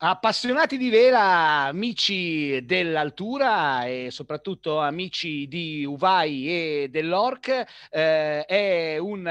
Appassionati di vela, amici dell'altura e soprattutto amici di Uvai e dell'Orc, eh, è un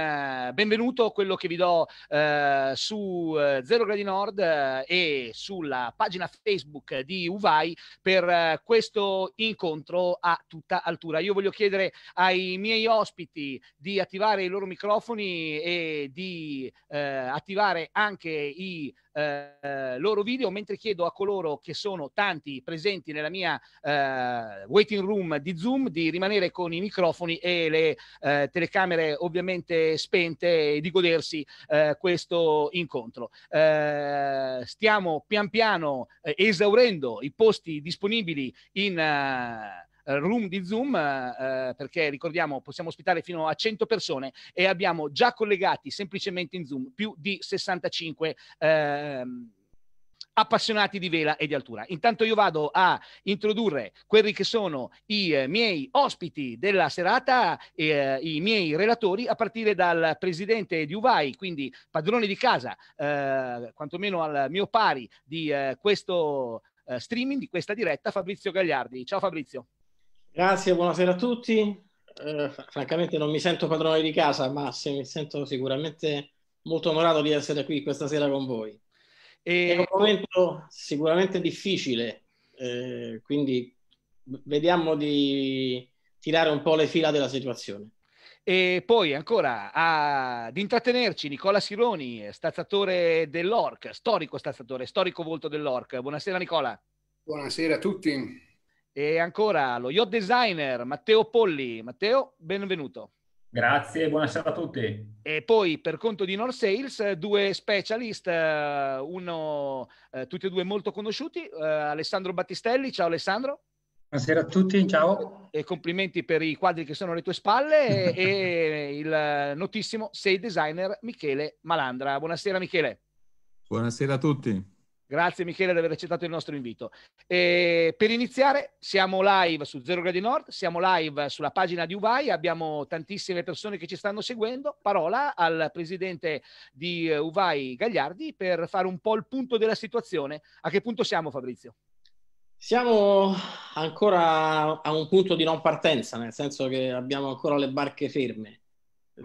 uh, benvenuto quello che vi do uh, su uh, Zero Gradi Nord e sulla pagina Facebook di Uvai per questo incontro a tutta altura. Io voglio chiedere ai miei ospiti di attivare i loro microfoni e di attivare anche i eh, loro video, mentre chiedo a coloro che sono tanti presenti nella mia eh, waiting room di Zoom di rimanere con i microfoni e le eh, telecamere ovviamente spente e di godersi eh, questo incontro. Eh, stiamo pian piano eh, esaurendo i posti disponibili in room di Zoom, eh, perché ricordiamo possiamo ospitare fino a 100 persone e abbiamo già collegati semplicemente in Zoom più di 65 eh, appassionati di vela e di altura. Intanto io vado a introdurre quelli che sono i eh, miei ospiti della serata, eh, i miei relatori, a partire dal presidente di Uvai, quindi padrone di casa, eh, quantomeno al mio pari di eh, questo eh, streaming, di questa diretta, Fabrizio Gagliardi. Ciao Fabrizio. Grazie, buonasera a tutti. Eh, francamente non mi sento padrone di casa, ma se mi sento sicuramente molto onorato di essere qui questa sera con voi. E... È un momento sicuramente difficile, eh, quindi vediamo di tirare un po' le fila della situazione. E poi ancora ad intrattenerci Nicola Sironi, stazzatore dell'Orc, storico stazzatore, storico volto dell'Orc. Buonasera Nicola. Buonasera a tutti. E ancora lo yacht designer Matteo Polli. Matteo, benvenuto. Grazie, buonasera a tutti. E poi per conto di North Sales, due specialist, eh, uno, eh, tutti e due molto conosciuti, eh, Alessandro Battistelli. Ciao Alessandro. Buonasera a tutti, ciao. E complimenti per i quadri che sono alle tue spalle e il notissimo sei designer Michele Malandra. Buonasera Michele. Buonasera a tutti. Grazie Michele di aver accettato il nostro invito. E per iniziare, siamo live su Zero Gradi Nord, siamo live sulla pagina di Uvai, abbiamo tantissime persone che ci stanno seguendo. Parola al presidente di Uvai Gagliardi per fare un po' il punto della situazione. A che punto siamo Fabrizio? Siamo ancora a un punto di non partenza, nel senso che abbiamo ancora le barche ferme.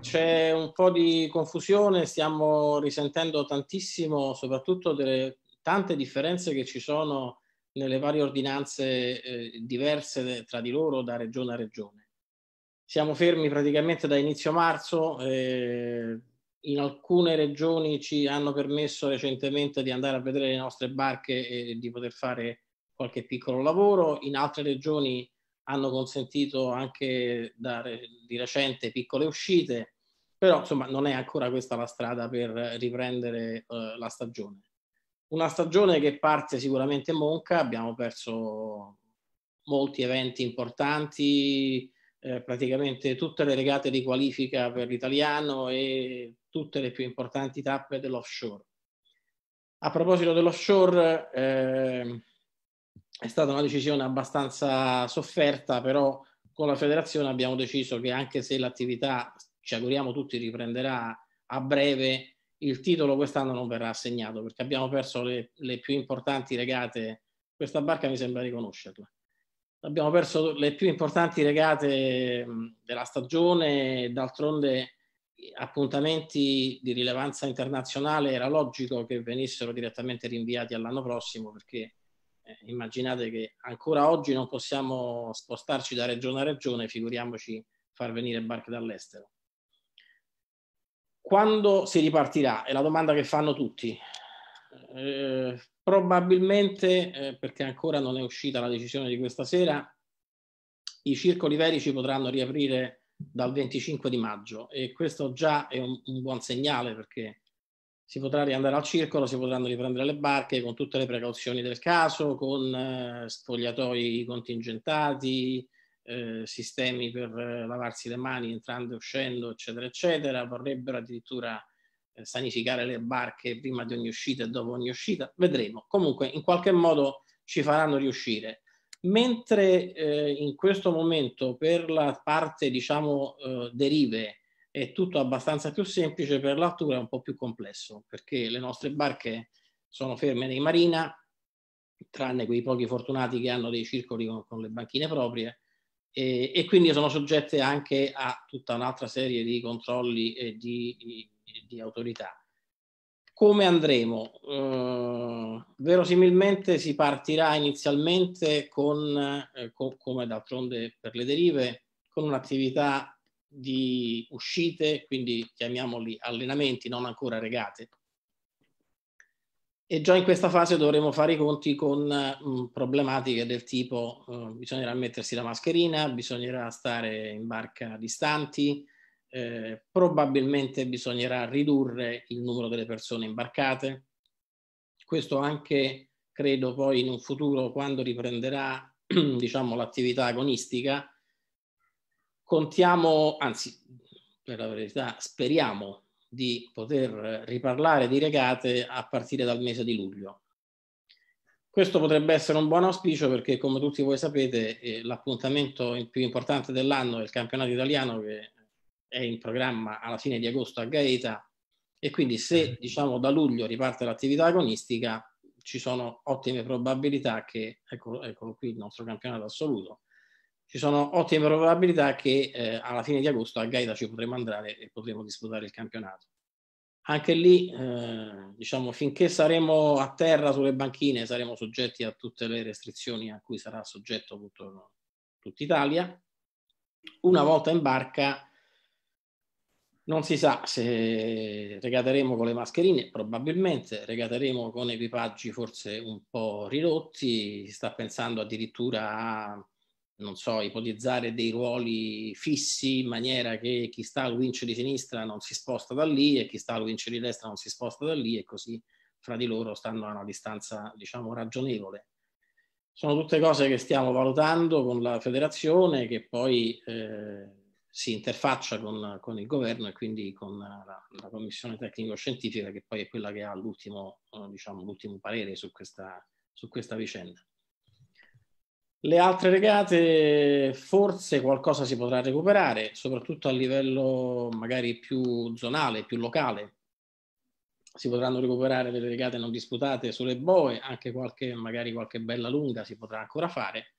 C'è un po' di confusione, stiamo risentendo tantissimo, soprattutto delle tante differenze che ci sono nelle varie ordinanze eh, diverse tra di loro da regione a regione. Siamo fermi praticamente da inizio marzo, eh, in alcune regioni ci hanno permesso recentemente di andare a vedere le nostre barche e di poter fare qualche piccolo lavoro, in altre regioni hanno consentito anche da, di recente piccole uscite, però insomma non è ancora questa la strada per riprendere eh, la stagione una stagione che parte sicuramente monca, abbiamo perso molti eventi importanti, eh, praticamente tutte le regate di qualifica per l'italiano e tutte le più importanti tappe dell'offshore. A proposito dell'offshore, eh, è stata una decisione abbastanza sofferta, però con la federazione abbiamo deciso che anche se l'attività, ci auguriamo tutti, riprenderà a breve, il titolo quest'anno non verrà assegnato perché abbiamo perso le, le più importanti regate. Questa barca mi sembra riconoscerla. Abbiamo perso le più importanti regate della stagione, d'altronde appuntamenti di rilevanza internazionale era logico che venissero direttamente rinviati all'anno prossimo perché eh, immaginate che ancora oggi non possiamo spostarci da regione a regione, figuriamoci far venire barche dall'estero. Quando si ripartirà? È la domanda che fanno tutti. Eh, probabilmente, eh, perché ancora non è uscita la decisione di questa sera, i circoli verici potranno riaprire dal 25 di maggio e questo già è un, un buon segnale perché si potrà riandare al circolo, si potranno riprendere le barche con tutte le precauzioni del caso, con eh, spogliatoi contingentati, eh, sistemi per eh, lavarsi le mani entrando e uscendo, eccetera, eccetera. Vorrebbero addirittura eh, sanificare le barche prima di ogni uscita e dopo ogni uscita. Vedremo. Comunque, in qualche modo ci faranno riuscire. Mentre eh, in questo momento per la parte, diciamo, eh, derive è tutto abbastanza più semplice, per l'altura è un po' più complesso, perché le nostre barche sono ferme nei marina, tranne quei pochi fortunati che hanno dei circoli con, con le banchine proprie, e, e, quindi sono soggette anche a tutta un'altra serie di controlli e di, di, autorità. Come andremo? Uh, verosimilmente si partirà inizialmente con, eh, co- come d'altronde per le derive, con un'attività di uscite, quindi chiamiamoli allenamenti, non ancora regate. E già in questa fase dovremo fare i conti con mh, problematiche del tipo uh, bisognerà mettersi la mascherina, bisognerà stare in barca distanti, eh, probabilmente bisognerà ridurre il numero delle persone imbarcate. Questo anche, credo, poi in un futuro, quando riprenderà diciamo, l'attività agonistica, contiamo, anzi, per la verità, speriamo di poter riparlare di regate a partire dal mese di luglio. Questo potrebbe essere un buon auspicio perché, come tutti voi sapete, eh, l'appuntamento più importante dell'anno è il campionato italiano che è in programma alla fine di agosto a Gaeta e quindi se mm. diciamo da luglio riparte l'attività agonistica ci sono ottime probabilità che, eccolo, eccolo qui il nostro campionato assoluto, ci sono ottime probabilità che eh, alla fine di agosto a Gaeta ci potremo andare e potremo disputare il campionato. Anche lì, eh, diciamo, finché saremo a terra sulle banchine, saremo soggetti a tutte le restrizioni a cui sarà soggetto tutto, tutta Italia. Una volta in barca, non si sa se regateremo con le mascherine, probabilmente regateremo con equipaggi forse un po' ridotti, si sta pensando addirittura a, non so, ipotizzare dei ruoli fissi in maniera che chi sta al winch di sinistra non si sposta da lì e chi sta al winch di destra non si sposta da lì e così fra di loro stanno a una distanza, diciamo, ragionevole. Sono tutte cose che stiamo valutando con la federazione che poi... Eh, si interfaccia con, con, il governo e quindi con la, la commissione tecnico-scientifica che poi è quella che ha l'ultimo, eh, diciamo, l'ultimo parere su questa, su questa vicenda. Le altre regate forse qualcosa si potrà recuperare, soprattutto a livello magari più zonale, più locale. Si potranno recuperare delle regate non disputate sulle boe, anche qualche, magari qualche bella lunga si potrà ancora fare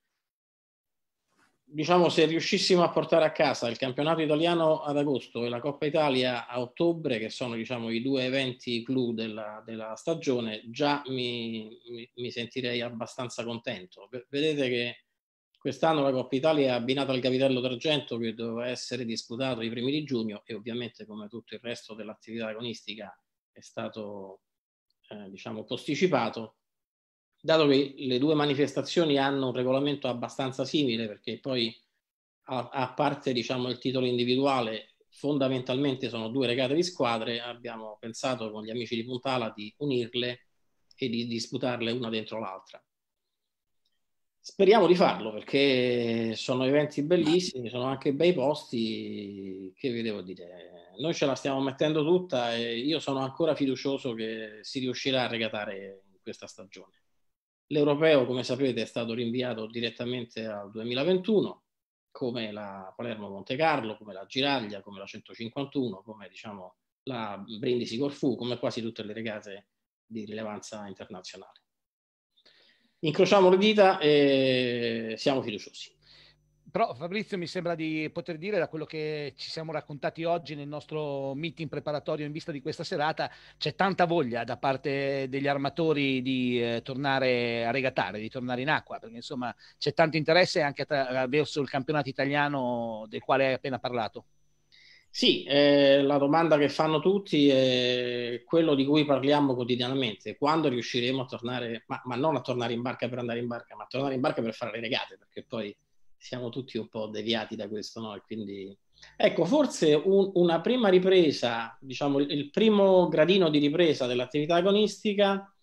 diciamo, se riuscissimo a portare a casa il campionato italiano ad agosto e la Coppa Italia a ottobre, che sono diciamo, i due eventi clou della, della stagione, già mi, mi, sentirei abbastanza contento. Vedete che quest'anno la Coppa Italia è abbinata al Capitello d'Argento che doveva essere disputato i primi di giugno e ovviamente come tutto il resto dell'attività agonistica è stato eh, diciamo, posticipato dato che le due manifestazioni hanno un regolamento abbastanza simile, perché poi a, a parte diciamo, il titolo individuale, fondamentalmente sono due regate di squadre, abbiamo pensato con gli amici di Puntala di unirle e di disputarle una dentro l'altra. Speriamo di farlo perché sono eventi bellissimi, sono anche bei posti, che vi devo dire. Noi ce la stiamo mettendo tutta e io sono ancora fiducioso che si riuscirà a regatare in questa stagione. L'europeo, come sapete, è stato rinviato direttamente al 2021, come la Palermo-Monte Carlo, come la Giraglia, come la 151, come diciamo la Brindisi Corfu, come quasi tutte le regate di rilevanza internazionale. Incrociamo le dita e siamo fiduciosi. Però Fabrizio mi sembra di poter dire da quello che ci siamo raccontati oggi nel nostro meeting preparatorio in vista di questa serata, c'è tanta voglia da parte degli armatori di eh, tornare a regatare, di tornare in acqua, perché insomma c'è tanto interesse anche verso il campionato italiano del quale hai appena parlato. Sì, eh, la domanda che fanno tutti è quello di cui parliamo quotidianamente, quando riusciremo a tornare, ma, ma non a tornare in barca per andare in barca, ma a tornare in barca per fare le regate, perché poi siamo tutti un po' deviati da questo, no? E quindi... Ecco, forse un, una prima ripresa, diciamo il primo gradino di ripresa dell'attività agonistica,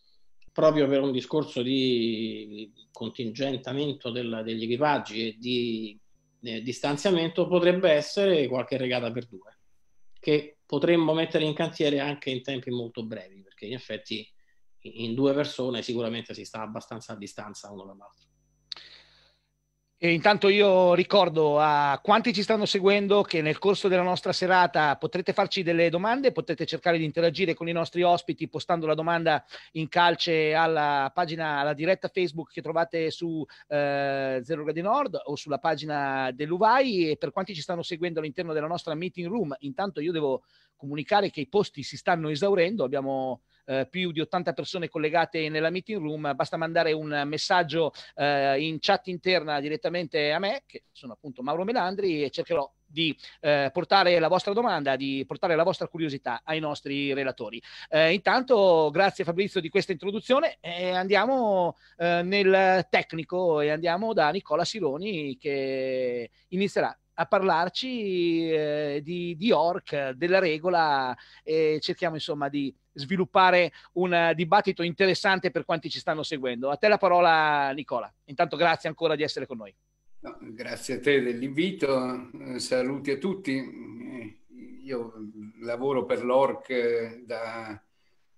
proprio per un discorso di contingentamento del, degli equipaggi e di eh, distanziamento, potrebbe essere qualche regata per due, che potremmo mettere in cantiere anche in tempi molto brevi, perché in effetti in due persone sicuramente si sta abbastanza a distanza uno dall'altro. E intanto io ricordo a quanti ci stanno seguendo che nel corso della nostra serata potrete farci delle domande, potete cercare di interagire con i nostri ospiti postando la domanda in calce alla pagina, alla diretta Facebook che trovate su eh, Zero Gradi Nord o sulla pagina dell'UVAI e per quanti ci stanno seguendo all'interno della nostra meeting room, intanto io devo comunicare che i posti si stanno esaurendo, abbiamo eh, più di 80 persone collegate nella meeting room, basta mandare un messaggio eh, in chat interna direttamente a me, che sono appunto Mauro Melandri, e cercherò di eh, portare la vostra domanda, di portare la vostra curiosità ai nostri relatori. Eh, intanto, grazie Fabrizio di questa introduzione e andiamo eh, nel tecnico e andiamo da Nicola Sironi che inizierà a parlarci eh, di, di ORC, della regola e cerchiamo insomma di sviluppare un dibattito interessante per quanti ci stanno seguendo. A te la parola Nicola. Intanto grazie ancora di essere con noi. No, grazie a te dell'invito, eh, saluti a tutti. Eh, io lavoro per l'ORC da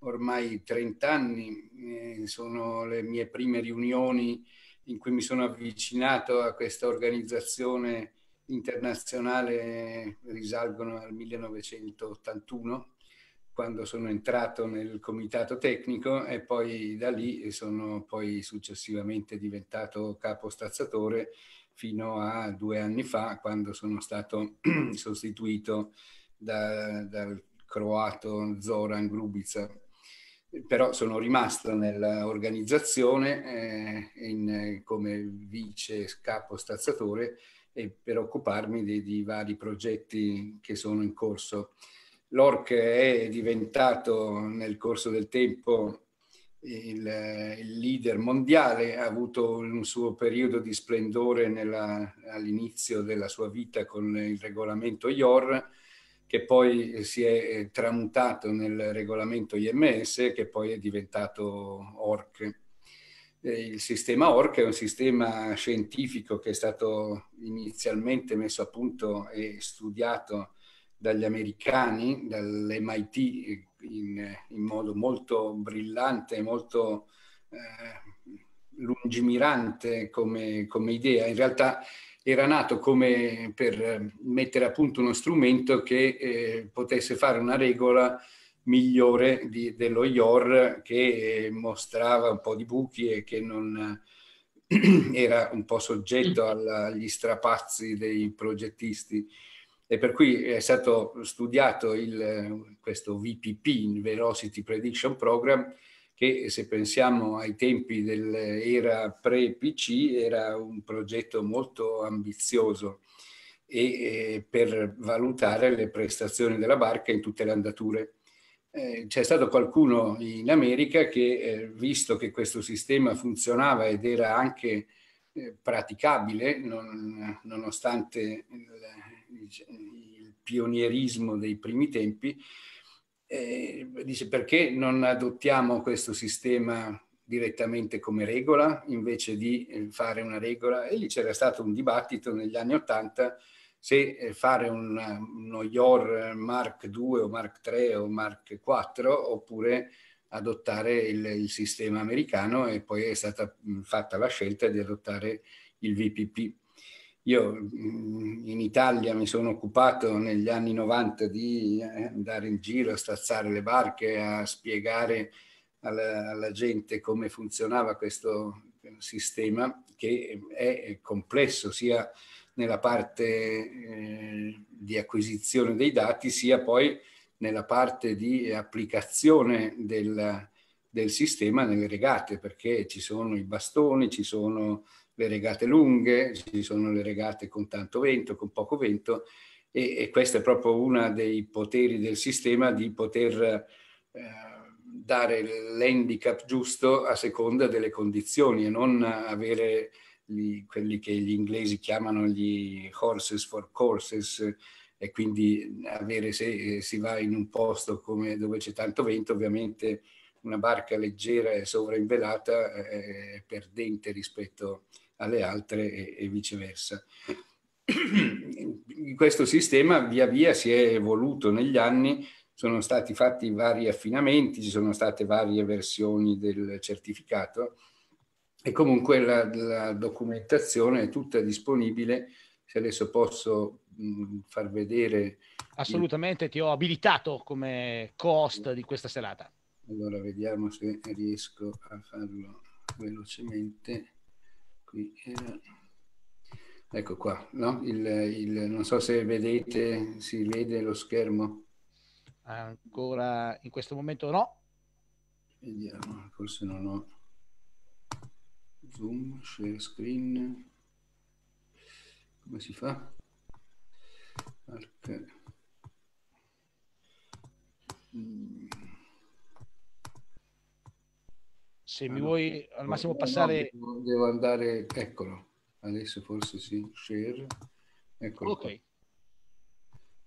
ormai 30 anni, eh, sono le mie prime riunioni in cui mi sono avvicinato a questa organizzazione internazionale risalgono al 1981 quando sono entrato nel comitato tecnico e poi da lì sono poi successivamente diventato capo stazzatore fino a due anni fa quando sono stato sostituito da, dal croato Zoran Grubica. Però sono rimasto nell'organizzazione eh, in, come vice capo stazzatore per occuparmi di, di vari progetti che sono in corso. L'ORC è diventato nel corso del tempo il, il, leader mondiale, ha avuto un suo periodo di splendore nella, all'inizio della sua vita con il regolamento IOR, che poi si è tramutato nel regolamento IMS, che poi è diventato ORC. Il sistema ORC è un sistema scientifico che è stato inizialmente messo a punto e studiato dagli americani, dall'MIT in, in modo molto brillante, molto eh, lungimirante come, come, idea. In realtà era nato come per mettere a punto uno strumento che eh, potesse fare una regola migliore di, dello IOR che mostrava un po' di buchi e che non era un po' soggetto alla, agli strapazzi dei progettisti e per cui è stato studiato il, questo VPP, il Velocity Prediction Program, che se pensiamo ai tempi dell'era pre-PC era un progetto molto ambizioso e, e per valutare le prestazioni della barca in tutte le andature. Eh, c'è stato qualcuno in America che, eh, visto che questo sistema funzionava ed era anche eh, praticabile, non, nonostante il pionierismo dei primi tempi, eh, dice perché non adottiamo questo sistema direttamente come regola invece di eh, fare una regola e lì c'era stato un dibattito negli anni Ottanta se eh, fare un, uno IOR Mark 2 o Mark 3 o Mark 4 oppure adottare il, il, sistema americano e poi è stata fatta la scelta di adottare il VPP. Io mm, in Italia mi sono occupato negli anni 90 di eh, andare in giro a stazzare le barche, a spiegare alla, alla gente come funzionava questo sistema che è complesso sia nella parte eh, di acquisizione dei dati sia poi nella parte di applicazione del, del sistema nelle regate perché ci sono i bastoni, ci sono le regate lunghe, ci sono le regate con tanto vento, con poco vento e, e questo è proprio uno dei poteri del sistema di poter eh, dare l'handicap giusto a seconda delle condizioni e non avere gli, quelli che gli inglesi chiamano gli horses for courses e quindi avere se si va in un posto come dove c'è tanto vento ovviamente una barca leggera e sovrainvelata è perdente rispetto alle altre e, e viceversa. Questo sistema via via si è evoluto negli anni, sono stati fatti vari affinamenti, ci sono state varie versioni del certificato e comunque la, la, documentazione è tutta disponibile. Se adesso posso mh, far vedere. Assolutamente, ti ho abilitato come co-host di questa serata. Allora vediamo se riesco a farlo velocemente. Qui era... Ecco qua, no? il, il, non so se vedete, si vede lo schermo. Ancora in questo momento no. Vediamo, forse non ho zoom, share screen. Come si fa? Arc. Se mi vuoi al massimo passare... No, devo andare, eccolo, adesso forse sì, share. Eccolo ok.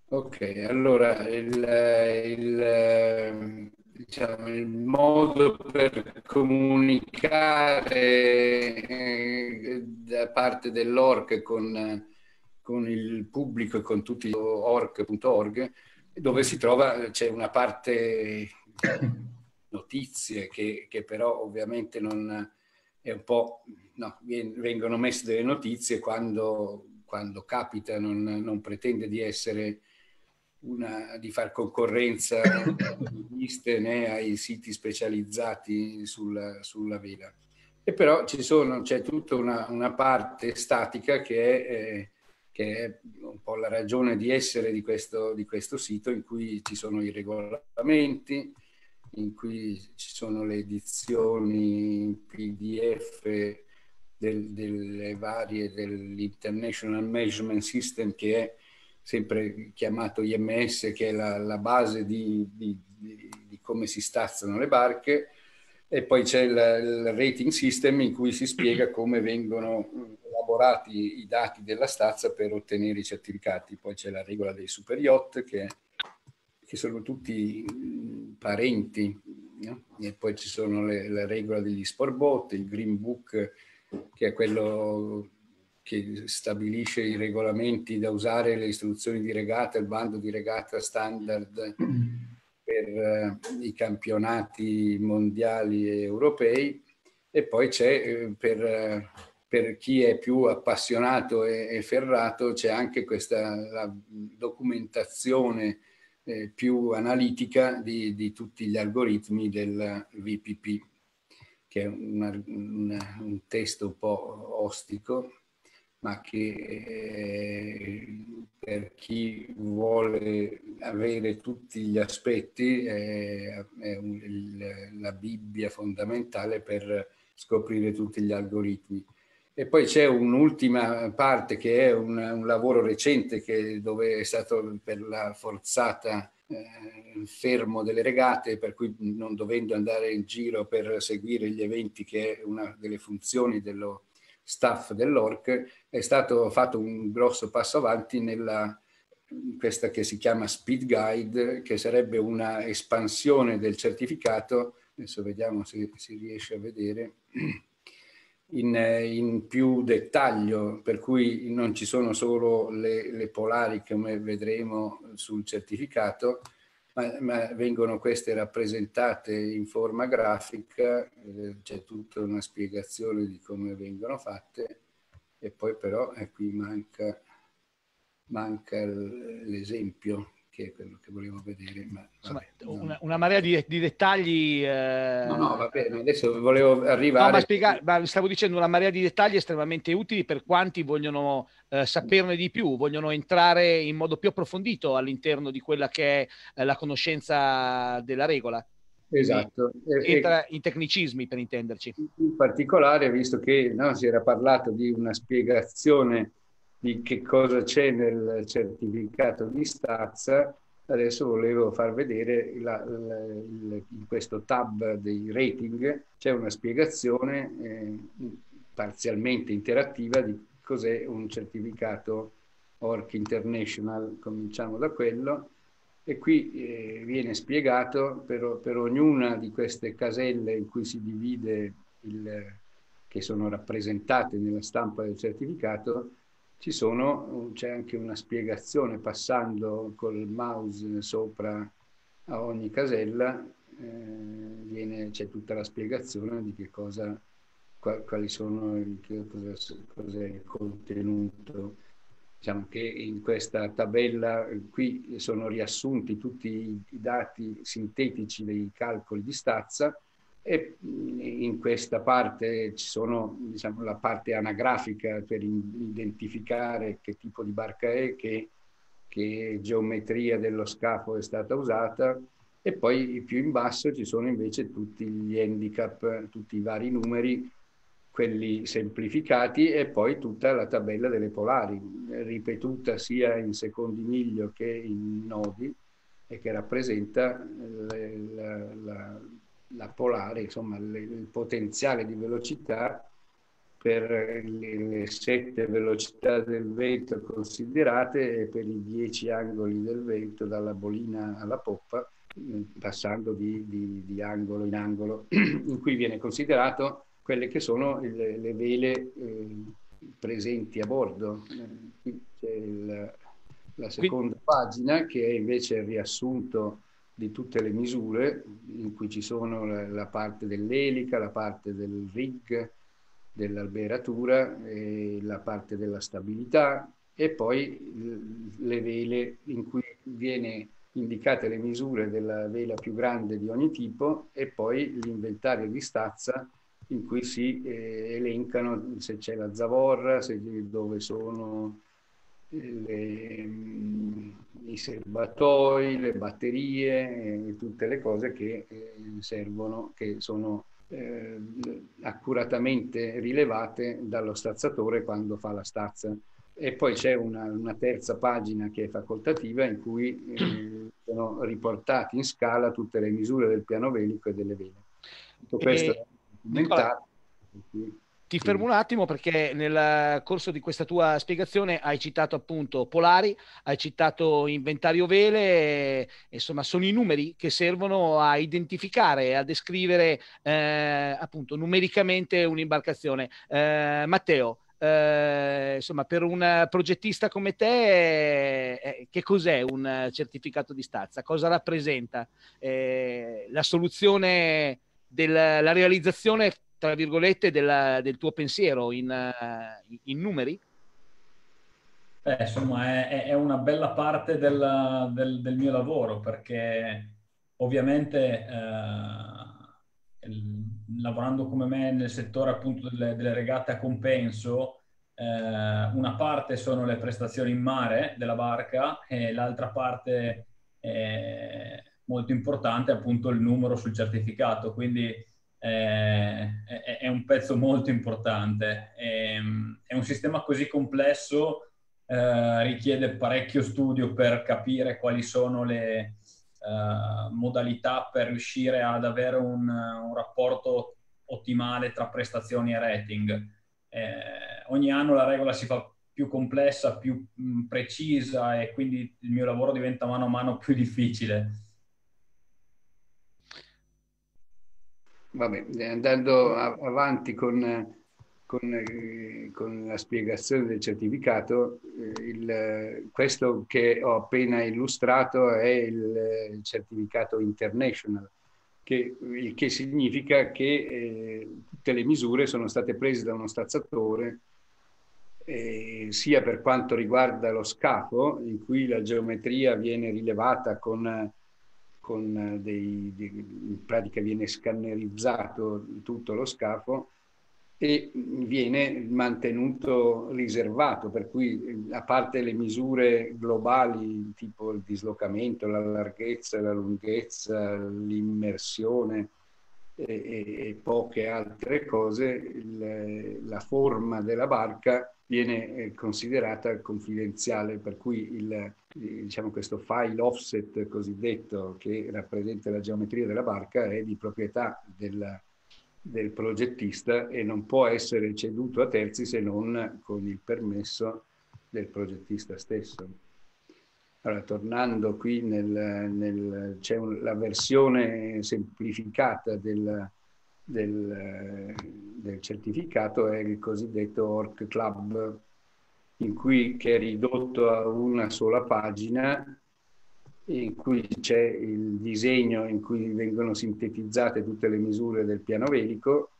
Ok, allora il, il, diciamo, il modo per comunicare eh, da parte dell'ORC con, con, il pubblico e con tutti orc.org, dove si trova, c'è una parte notizie che, che però ovviamente non è un po', no, vengono messe delle notizie quando, quando capita, non, non pretende di essere una, di far concorrenza liste né ai siti specializzati sulla, sulla vela. E però ci sono, c'è tutta una, una parte statica che è, eh, che è, un po' la ragione di essere di questo, di questo sito in cui ci sono i regolamenti, in cui ci sono le edizioni PDF del, delle varie dell'International Measurement System che è sempre chiamato IMS, che è la, la base di, di, di, di, come si stazzano le barche, e poi c'è il, il, rating system in cui si spiega come vengono elaborati i dati della stazza per ottenere i certificati. Poi c'è la regola dei super yacht, che, che sono tutti parenti, no? e poi ci sono le, la regola degli sport boat, il green book, che è quello che stabilisce i regolamenti da usare, le istruzioni di regata, il bando di regata standard per eh, i campionati mondiali e europei e poi c'è eh, per, eh, per, chi è più appassionato e ferrato c'è anche questa documentazione eh, più analitica di, di, tutti gli algoritmi del VPP che è una, una, un testo un po' ostico ma che eh, per chi vuole avere tutti gli aspetti è, è un, il, la Bibbia fondamentale per scoprire tutti gli algoritmi. E poi c'è un'ultima parte che è un, un lavoro recente che, dove è stato per la forzata eh, fermo delle regate, per cui non dovendo andare in giro per seguire gli eventi, che è una delle funzioni dello, staff dell'ORC, è stato fatto un grosso passo avanti nella questa che si chiama Speed Guide, che sarebbe una espansione del certificato, adesso vediamo se si riesce a vedere, in, in più dettaglio, per cui non ci sono solo le, le polari come vedremo sul certificato, ma, ma, vengono queste rappresentate in forma grafica, eh, c'è tutta una spiegazione di come vengono fatte e poi però eh, qui manca, manca l'esempio che è quello che volevo vedere. Ma, Insomma, vabbè, una, una, marea di, di dettagli. Eh... No, no, va bene, adesso volevo arrivare. No, ma, spiegare, ma stavo dicendo una marea di dettagli estremamente utili per quanti vogliono eh, saperne di più, vogliono entrare in modo più approfondito all'interno di quella che è eh, la conoscenza della regola. Esatto. Entra in tecnicismi per intenderci. In particolare, visto che no, si era parlato di una spiegazione di che cosa c'è nel certificato di stazza, adesso volevo far vedere la, la, il, in questo tab dei rating c'è una spiegazione eh, parzialmente interattiva di cos'è un certificato ORC International, cominciamo da quello, e qui eh, viene spiegato per, per, ognuna di queste caselle in cui si divide il, che sono rappresentate nella stampa del certificato, sono, c'è anche una spiegazione passando col mouse sopra a ogni casella, eh, c'è tutta la spiegazione di che cosa quali sono il, cosa, è il contenuto. Diciamo che in questa tabella qui sono riassunti tutti i dati sintetici dei calcoli di stazza e in questa parte ci sono diciamo, la parte anagrafica per identificare che tipo di barca è, che, che geometria dello scafo è stata usata. E poi più in basso ci sono invece tutti gli handicap, tutti i vari numeri, quelli semplificati e poi tutta la tabella delle polari, ripetuta sia in secondi miglio che in nodi e che rappresenta la, la, la polare, insomma il potenziale di velocità per le, sette velocità del vento considerate e per i dieci angoli del vento dalla bolina alla poppa passando di, di, di, angolo in angolo, in cui viene considerato quelle che sono le, le vele eh, presenti a bordo. Eh, qui c'è il, la seconda pagina che è invece il riassunto di tutte le misure in cui ci sono la, la parte dell'elica, la parte del rig, dell'alberatura, la parte della stabilità e poi le vele in cui viene indicate le misure della vela più grande di ogni tipo e poi l'inventario di stazza in cui si eh, elencano se c'è la zavorra, se, dove sono le, mm, i serbatoi, le batterie e tutte le cose che eh, servono, che sono eh, accuratamente rilevate dallo stazzatore quando fa la stazza e poi c'è una, una, terza pagina che è facoltativa in cui eh, sono riportate in scala tutte le misure del piano velico e delle vele. Tutto questo e... è documentato. Ti fermo un attimo perché nel corso di questa tua spiegazione hai citato appunto polari, hai citato inventario vele, insomma sono i numeri che servono a identificare e a descrivere eh, appunto numericamente un'imbarcazione. Eh, Matteo, eh, insomma, per un progettista come te, eh, che cos'è un certificato di stazza? Cosa rappresenta? Eh, la soluzione della realizzazione, tra virgolette, della, del tuo pensiero in, in numeri? Eh, insomma, è, è, una bella parte del, del, del mio lavoro perché ovviamente eh, lavorando come me nel settore appunto delle, delle regate a compenso, eh, una parte sono le prestazioni in mare della barca e l'altra parte eh, molto importante appunto il numero sul certificato, quindi eh, è, è, un pezzo molto importante. È, ehm, è un sistema così complesso, eh, richiede parecchio studio per capire quali sono le, eh, modalità per riuscire ad avere un, un, rapporto ottimale tra prestazioni e rating. Eh, ogni anno la regola si fa più complessa, più mh, mm, precisa e quindi il mio lavoro diventa mano a mano più difficile. Vabbè, andando avanti con con, eh, con, la spiegazione del certificato, eh, il, questo che ho appena illustrato è il, il certificato international, che, il che significa che eh, tutte le misure sono state prese da uno stazzatore, eh, sia per quanto riguarda lo scafo, in cui la geometria viene rilevata con, con dei, dei, in pratica viene scannerizzato tutto lo scafo, e viene mantenuto riservato, per cui a parte le misure globali tipo il dislocamento, la larghezza, la lunghezza, l'immersione e, e poche altre cose, il, la forma della barca viene eh, considerata confidenziale, per cui il, diciamo, questo file offset cosiddetto che rappresenta la geometria della barca è di proprietà della del progettista e non può essere ceduto a terzi se non con il permesso del progettista stesso. Allora, tornando qui, nel, nel, c'è un, la versione semplificata del, del, del, certificato, è il cosiddetto Orc Club, in cui, che è ridotto a una sola pagina in cui c'è il disegno in cui vengono sintetizzate tutte le misure del piano velico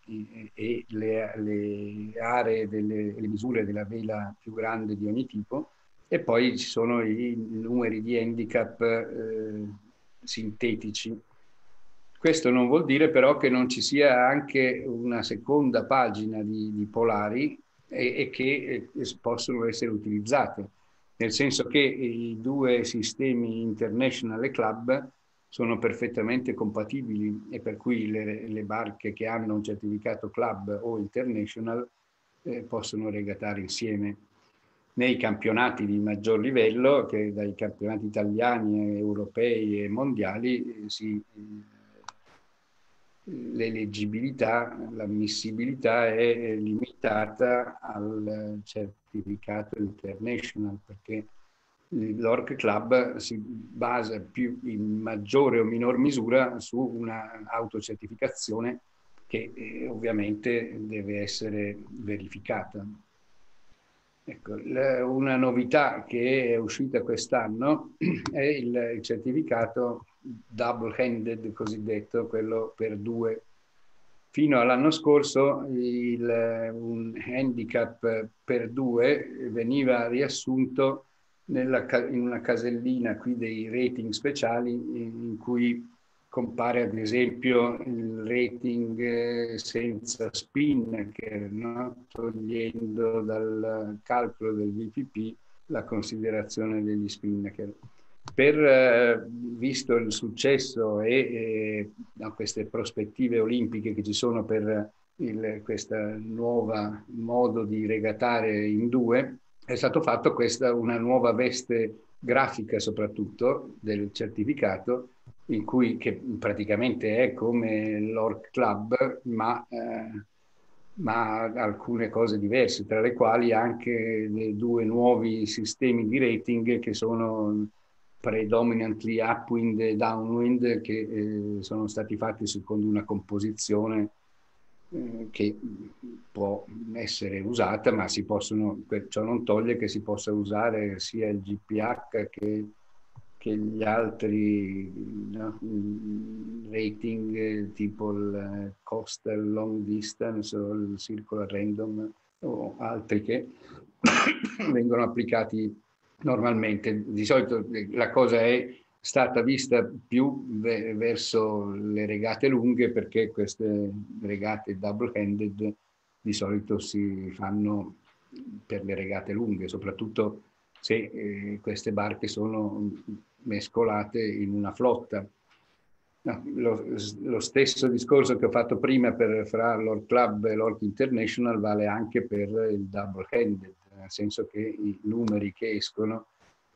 e le, le aree delle le misure della vela più grande di ogni tipo e poi ci sono i numeri di handicap eh, sintetici. Questo non vuol dire però che non ci sia anche una seconda pagina di, di polari e, e che eh, possono essere utilizzate nel senso che i due sistemi international e club sono perfettamente compatibili e per cui le, le barche che hanno un certificato club o international eh, possono regatare insieme. Nei campionati di maggior livello, che dai campionati italiani, europei e mondiali, eh, si, eh, l'eleggibilità, l'ammissibilità è limitata al certificato international perché l'Orc Club si basa più in maggiore o minor misura su una autocertificazione che eh, ovviamente deve essere verificata. Ecco, una novità che è uscita quest'anno è il certificato double-handed cosiddetto, quello per due Fino all'anno scorso il, un handicap per due veniva riassunto nella, in una casellina qui dei rating speciali in cui compare ad esempio il rating eh, senza spin, che, no? togliendo dal calcolo del VPP la considerazione degli spinnaker per, eh, visto il successo e, e no, queste prospettive olimpiche che ci sono per questo nuovo modo di regatare in due, è stato fatto questa una nuova veste grafica soprattutto del certificato in cui che praticamente è come l'Orc Club ma, eh, ma alcune cose diverse tra le quali anche due nuovi sistemi di rating che sono predominantly upwind e downwind che eh, sono stati fatti secondo una composizione eh, che può essere usata, ma si possono, ciò non toglie che si possa usare sia il GPH che, che gli altri no, rating tipo il coastal long distance o il circular random o altri che vengono applicati normalmente. Di solito eh, la cosa è stata vista più verso le regate lunghe perché queste regate double-handed di solito si fanno per le regate lunghe, soprattutto se eh, queste barche sono mescolate in una flotta. No, lo, lo, stesso discorso che ho fatto prima per, fra l'Orc Club e l'Orc International vale anche per il double-handed nel senso che i numeri che escono,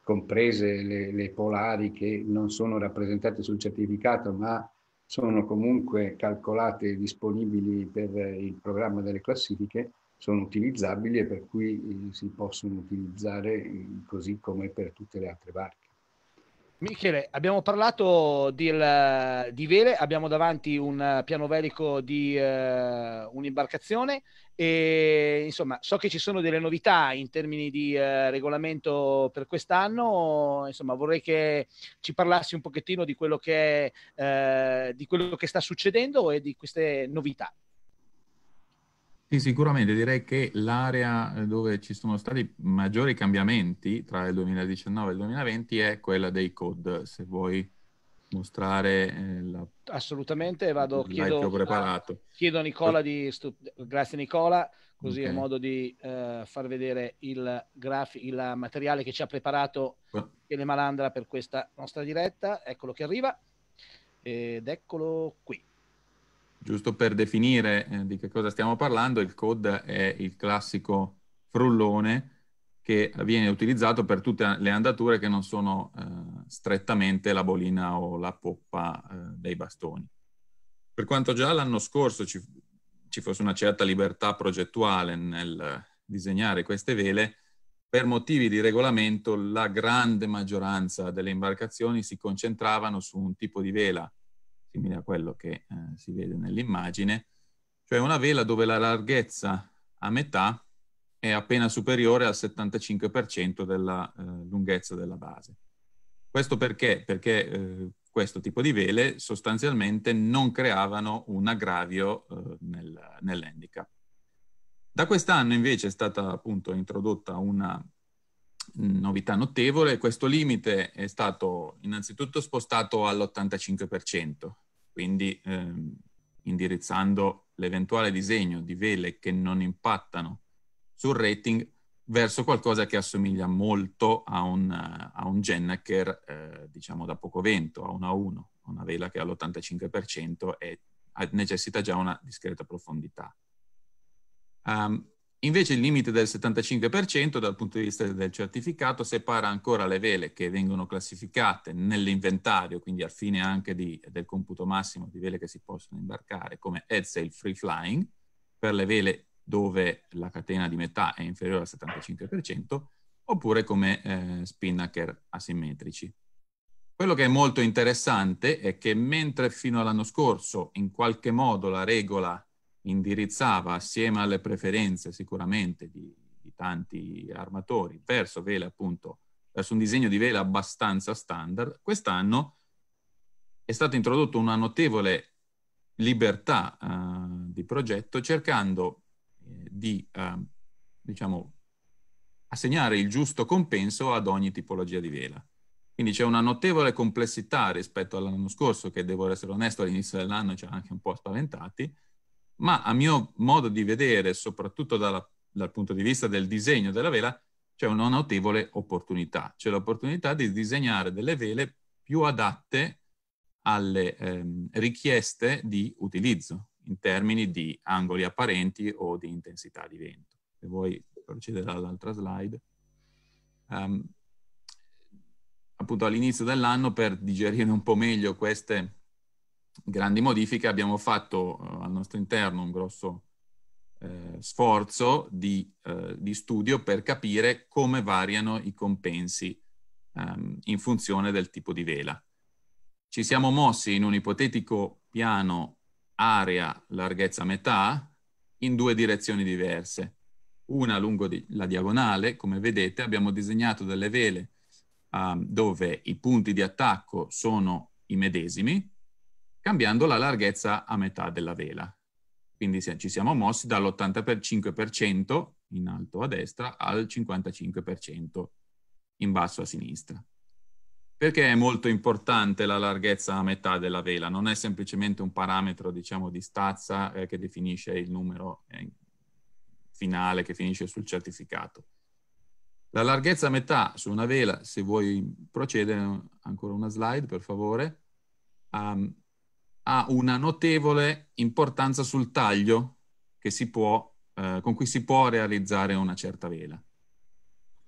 comprese le, le polari che non sono rappresentate sul certificato, ma sono comunque calcolate e disponibili per il programma delle classifiche, sono utilizzabili e per cui si possono utilizzare così come per tutte le altre barche. Michele, abbiamo parlato di, di, vele, abbiamo davanti un piano velico di uh, un'imbarcazione e insomma so che ci sono delle novità in termini di uh, regolamento per quest'anno, insomma vorrei che ci parlassi un pochettino di quello che, uh, di quello che sta succedendo e di queste novità. Sì, sicuramente direi che l'area eh, dove ci sono stati maggiori cambiamenti tra il 2019 e il 2020 è quella dei code. Se vuoi mostrare eh, la... Assolutamente, vado, chiedo, preparato. chiedo a Nicola di... Grazie Nicola, così okay. è modo di uh, far vedere il, graf... il materiale che ci ha preparato Michele Malandra per questa nostra diretta. Eccolo che arriva ed eccolo qui. Giusto per definire eh, di che cosa stiamo parlando, il code è il classico frullone che viene utilizzato per tutte le andature che non sono eh, strettamente la bolina o la poppa eh, dei bastoni. Per quanto già l'anno scorso ci, ci, fosse una certa libertà progettuale nel disegnare queste vele, per motivi di regolamento la grande maggioranza delle imbarcazioni si concentravano su un tipo di vela simile a quello che eh, si vede nell'immagine, cioè una vela dove la larghezza a metà è appena superiore al 75% della eh, lunghezza della base. Questo perché? Perché eh, questo tipo di vele sostanzialmente non creavano un aggravio eh, nel, nell'handicap. Da quest'anno invece è stata appunto introdotta una novità notevole, questo limite è stato innanzitutto spostato all'85%, quindi ehm, indirizzando l'eventuale disegno di vele che non impattano sul rating verso qualcosa che assomiglia molto a un, a un Gennaker, eh, diciamo da poco vento, a una 1, una vela che all'85% e necessita già una discreta profondità. Um, invece il limite del 75% dal punto di vista del certificato separa ancora le vele che vengono classificate nell'inventario, quindi al fine anche di, del computo massimo di vele che si possono imbarcare, come head sail free flying, per le vele dove la catena di metà è inferiore al 75%, oppure come eh, spinnaker asimmetrici. Quello che è molto interessante è che mentre fino all'anno scorso in qualche modo la regola indirizzava assieme alle preferenze sicuramente di, di tanti armatori verso vele appunto, verso un disegno di vela abbastanza standard, quest'anno è stata introdotta una notevole libertà uh, di progetto cercando eh, di uh, diciamo, assegnare il giusto compenso ad ogni tipologia di vela. Quindi c'è una notevole complessità rispetto all'anno scorso, che devo essere onesto, all'inizio dell'anno ci ha anche un po' spaventati, ma a mio modo di vedere, soprattutto dalla, dal punto di vista del disegno della vela, c'è una notevole opportunità. C'è l'opportunità di disegnare delle vele più adatte alle ehm, richieste di utilizzo in termini di angoli apparenti o di intensità di vento. Se vuoi procedere all'altra slide. Um, appunto all'inizio dell'anno per digerire un po' meglio queste grandi modifiche abbiamo fatto uh, al nostro interno un grosso eh, sforzo di, eh, di, studio per capire come variano i compensi um, in funzione del tipo di vela. Ci siamo mossi in un ipotetico piano area larghezza metà in due direzioni diverse. Una lungo di, la diagonale, come vedete abbiamo disegnato delle vele um, dove i punti di attacco sono i medesimi, cambiando la larghezza a metà della vela. Quindi ci siamo mossi dall'85% in alto a destra al 55% in basso a sinistra. Perché è molto importante la larghezza a metà della vela? Non è semplicemente un parametro, diciamo, di stazza eh, che definisce il numero eh, finale che finisce sul certificato. La larghezza a metà su una vela, se vuoi procedere, ancora una slide per favore, um, ha una notevole importanza sul taglio può, eh, con cui si può realizzare una certa vela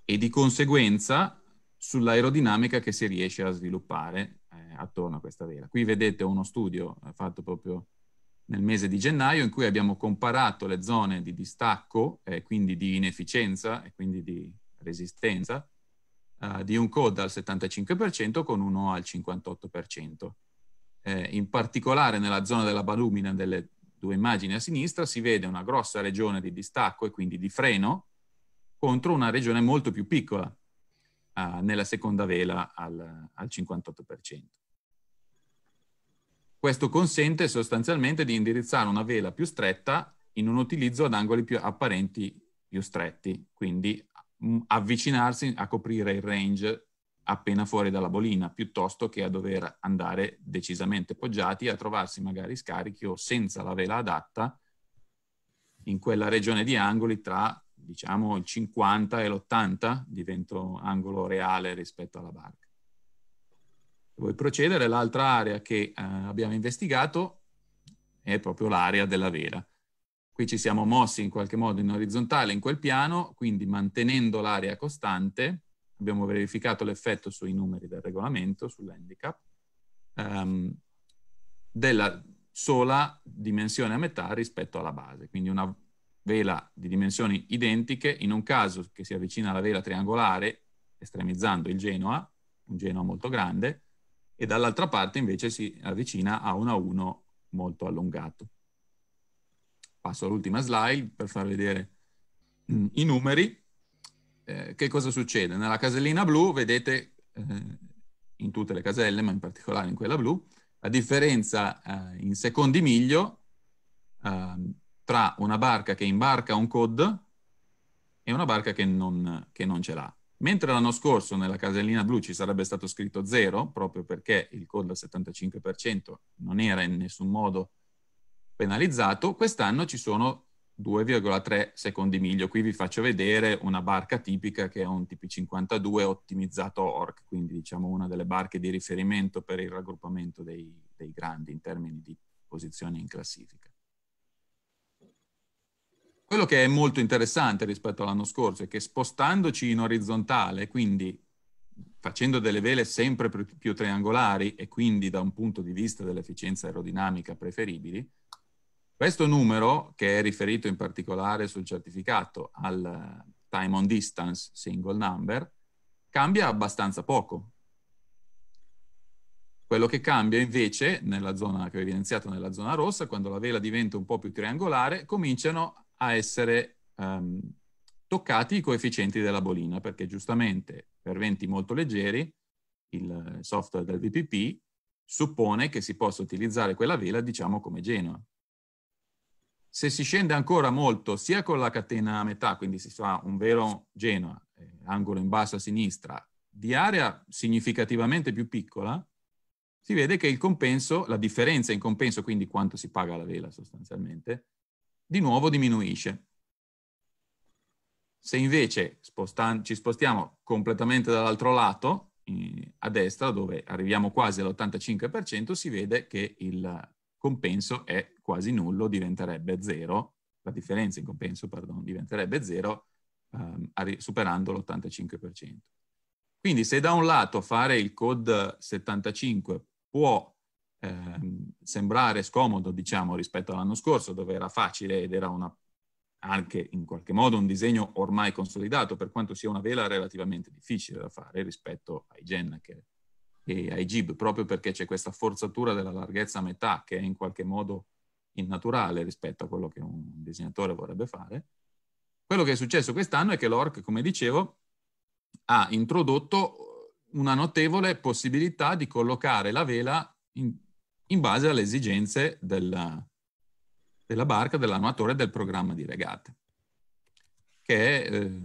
e di conseguenza sull'aerodinamica che si riesce a sviluppare eh, attorno a questa vela. Qui vedete uno studio eh, fatto proprio nel mese di gennaio in cui abbiamo comparato le zone di distacco e eh, quindi di inefficienza e quindi di resistenza uh, di un code al 75% con uno al 58%. Eh, in particolare nella zona della balumina delle due immagini a sinistra si vede una grossa regione di distacco e quindi di freno contro una regione molto più piccola uh, nella seconda vela al, al 58%. Questo consente sostanzialmente di indirizzare una vela più stretta in un utilizzo ad angoli più apparenti più stretti, quindi avvicinarsi a coprire il range appena fuori dalla bolina, piuttosto che a dover andare decisamente poggiati a trovarsi magari scarichi o senza la vela adatta in quella regione di angoli tra diciamo il 50 e l'80 di vento angolo reale rispetto alla barca. Vuoi procedere? L'altra area che eh, abbiamo investigato è proprio l'area della vela. Qui ci siamo mossi in qualche modo in orizzontale in quel piano, quindi mantenendo l'area costante, abbiamo verificato l'effetto sui numeri del regolamento, sull'handicap, um, della sola dimensione a metà rispetto alla base. Quindi una vela di dimensioni identiche, in un caso che si avvicina alla vela triangolare, estremizzando il Genoa, un Genoa molto grande, e dall'altra parte invece si avvicina a un A1 molto allungato. Passo all'ultima slide per far vedere mm, i numeri. Eh, che cosa succede? Nella casellina blu vedete eh, in tutte le caselle, ma in particolare in quella blu, la differenza eh, in secondi miglio eh, tra una barca che imbarca un COD e una barca che non, che non ce l'ha. Mentre l'anno scorso nella casellina blu ci sarebbe stato scritto zero, proprio perché il COD al 75% non era in nessun modo penalizzato, quest'anno ci sono 2,3 secondi miglio. Qui vi faccio vedere una barca tipica che è un TP52 ottimizzato ORC, quindi diciamo una delle barche di riferimento per il raggruppamento dei, dei grandi in termini di posizione in classifica. Quello che è molto interessante rispetto all'anno scorso è che spostandoci in orizzontale, quindi facendo delle vele sempre più, più triangolari e quindi da un punto di vista dell'efficienza aerodinamica preferibili, questo numero, che è riferito in particolare sul certificato al time on distance single number, cambia abbastanza poco. Quello che cambia invece, nella zona che ho evidenziato nella zona rossa, quando la vela diventa un po' più triangolare, cominciano a essere um, toccati i coefficienti della bolina, perché giustamente per venti molto leggeri il software del VPP suppone che si possa utilizzare quella vela, diciamo, come Genoa se si scende ancora molto, sia con la catena a metà, quindi si fa un vero Genoa, eh, angolo in basso a sinistra, di area significativamente più piccola, si vede che il compenso, la differenza in compenso, quindi quanto si paga la vela sostanzialmente, di nuovo diminuisce. Se invece spostan- ci spostiamo completamente dall'altro lato, eh, a destra, dove arriviamo quasi all'85%, si vede che il compenso è quasi nullo, diventerebbe zero, la differenza in compenso, pardon, diventerebbe zero, ehm, superando l'85%. Quindi se da un lato fare il code 75 può ehm, sembrare scomodo, diciamo, rispetto all'anno scorso, dove era facile ed era una, anche in qualche modo un disegno ormai consolidato, per quanto sia una vela relativamente difficile da fare rispetto ai Gen che e ai GIB, proprio perché c'è questa forzatura della larghezza a metà che è in qualche modo innaturale rispetto a quello che un disegnatore vorrebbe fare. Quello che è successo quest'anno è che l'ORC, come dicevo, ha introdotto una notevole possibilità di collocare la vela in, in base alle esigenze della, della barca, dell'armatore e del programma di regate che è eh,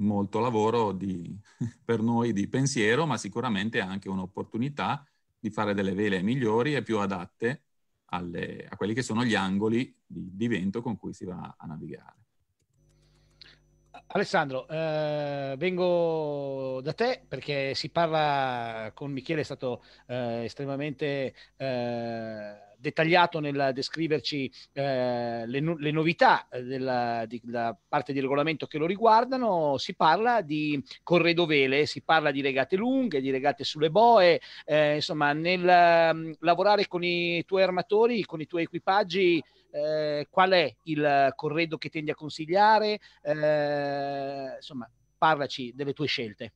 molto lavoro di, per noi di pensiero, ma sicuramente anche un'opportunità di fare delle vele migliori e più adatte alle, a quelli che sono gli angoli di, di vento con cui si va a navigare. Alessandro, eh, vengo da te perché si parla con Michele, è stato eh, estremamente eh, dettagliato nel descriverci eh, le, no- le, novità della, di, della, parte di regolamento che lo riguardano. Si parla di corredovele, si parla di regate lunghe, di regate sulle boe, eh, insomma, nel um, lavorare con i tuoi armatori, con i tuoi equipaggi eh, qual è il corredo che tendi a consigliare, eh, insomma, parlaci delle tue scelte.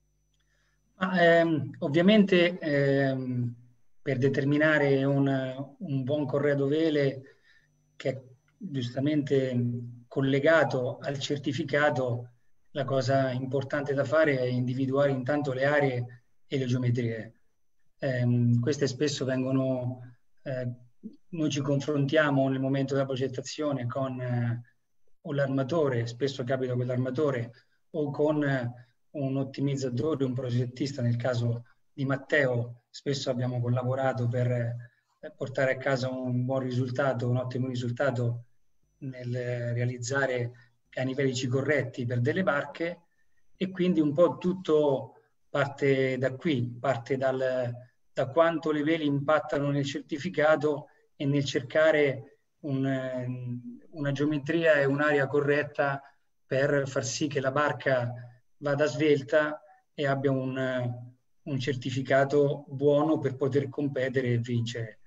Ah, ehm, ovviamente ehm, per determinare un, un, buon corredo vele che è giustamente collegato al certificato, la cosa importante da fare è individuare intanto le aree e le geometrie. Eh, queste spesso vengono eh, noi ci confrontiamo nel momento della progettazione con eh, l'armatore, spesso capita con l'armatore, o con eh, un ottimizzatore, un progettista, nel caso di Matteo, spesso abbiamo collaborato per portare a casa un buon risultato, un ottimo risultato nel realizzare piani velici corretti per delle barche e quindi un po' tutto parte da qui, parte dal, da quanto le vele impattano nel certificato e nel cercare un, una geometria e un'area corretta per far sì che la barca vada svelta e abbia un, un certificato buono per poter competere e vincere.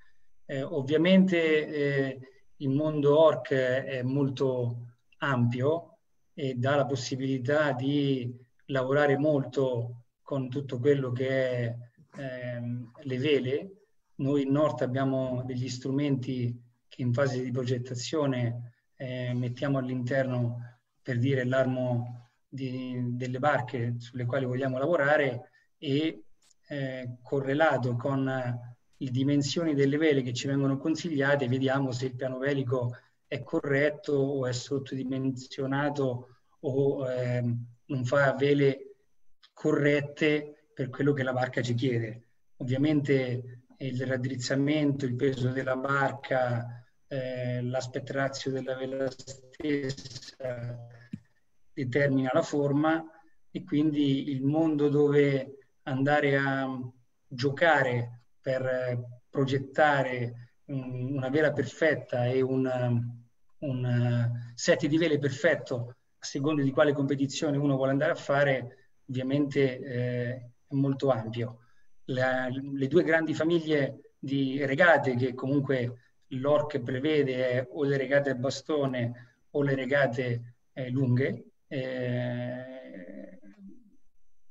Eh, ovviamente eh, il mondo ORC è molto ampio e dà la possibilità di lavorare molto con tutto quello che è ehm, le vele, noi in Nord abbiamo degli strumenti che in fase di progettazione eh, mettiamo all'interno per dire l'armo di, delle barche sulle quali vogliamo lavorare e eh, correlato con le dimensioni delle vele che ci vengono consigliate, vediamo se il piano velico è corretto o è sottodimensionato o eh, non fa vele corrette per quello che la barca ci chiede. Ovviamente il raddrizzamento, il peso della barca, eh, l'aspetto razio della vela stessa determina la forma e quindi il mondo dove andare a giocare per progettare una vela perfetta e un, un set di vele perfetto a seconda di quale competizione uno vuole andare a fare, ovviamente eh, è molto ampio. La, le due grandi famiglie di regate che comunque l'ORC prevede è o le regate a bastone o le regate eh, lunghe. Eh,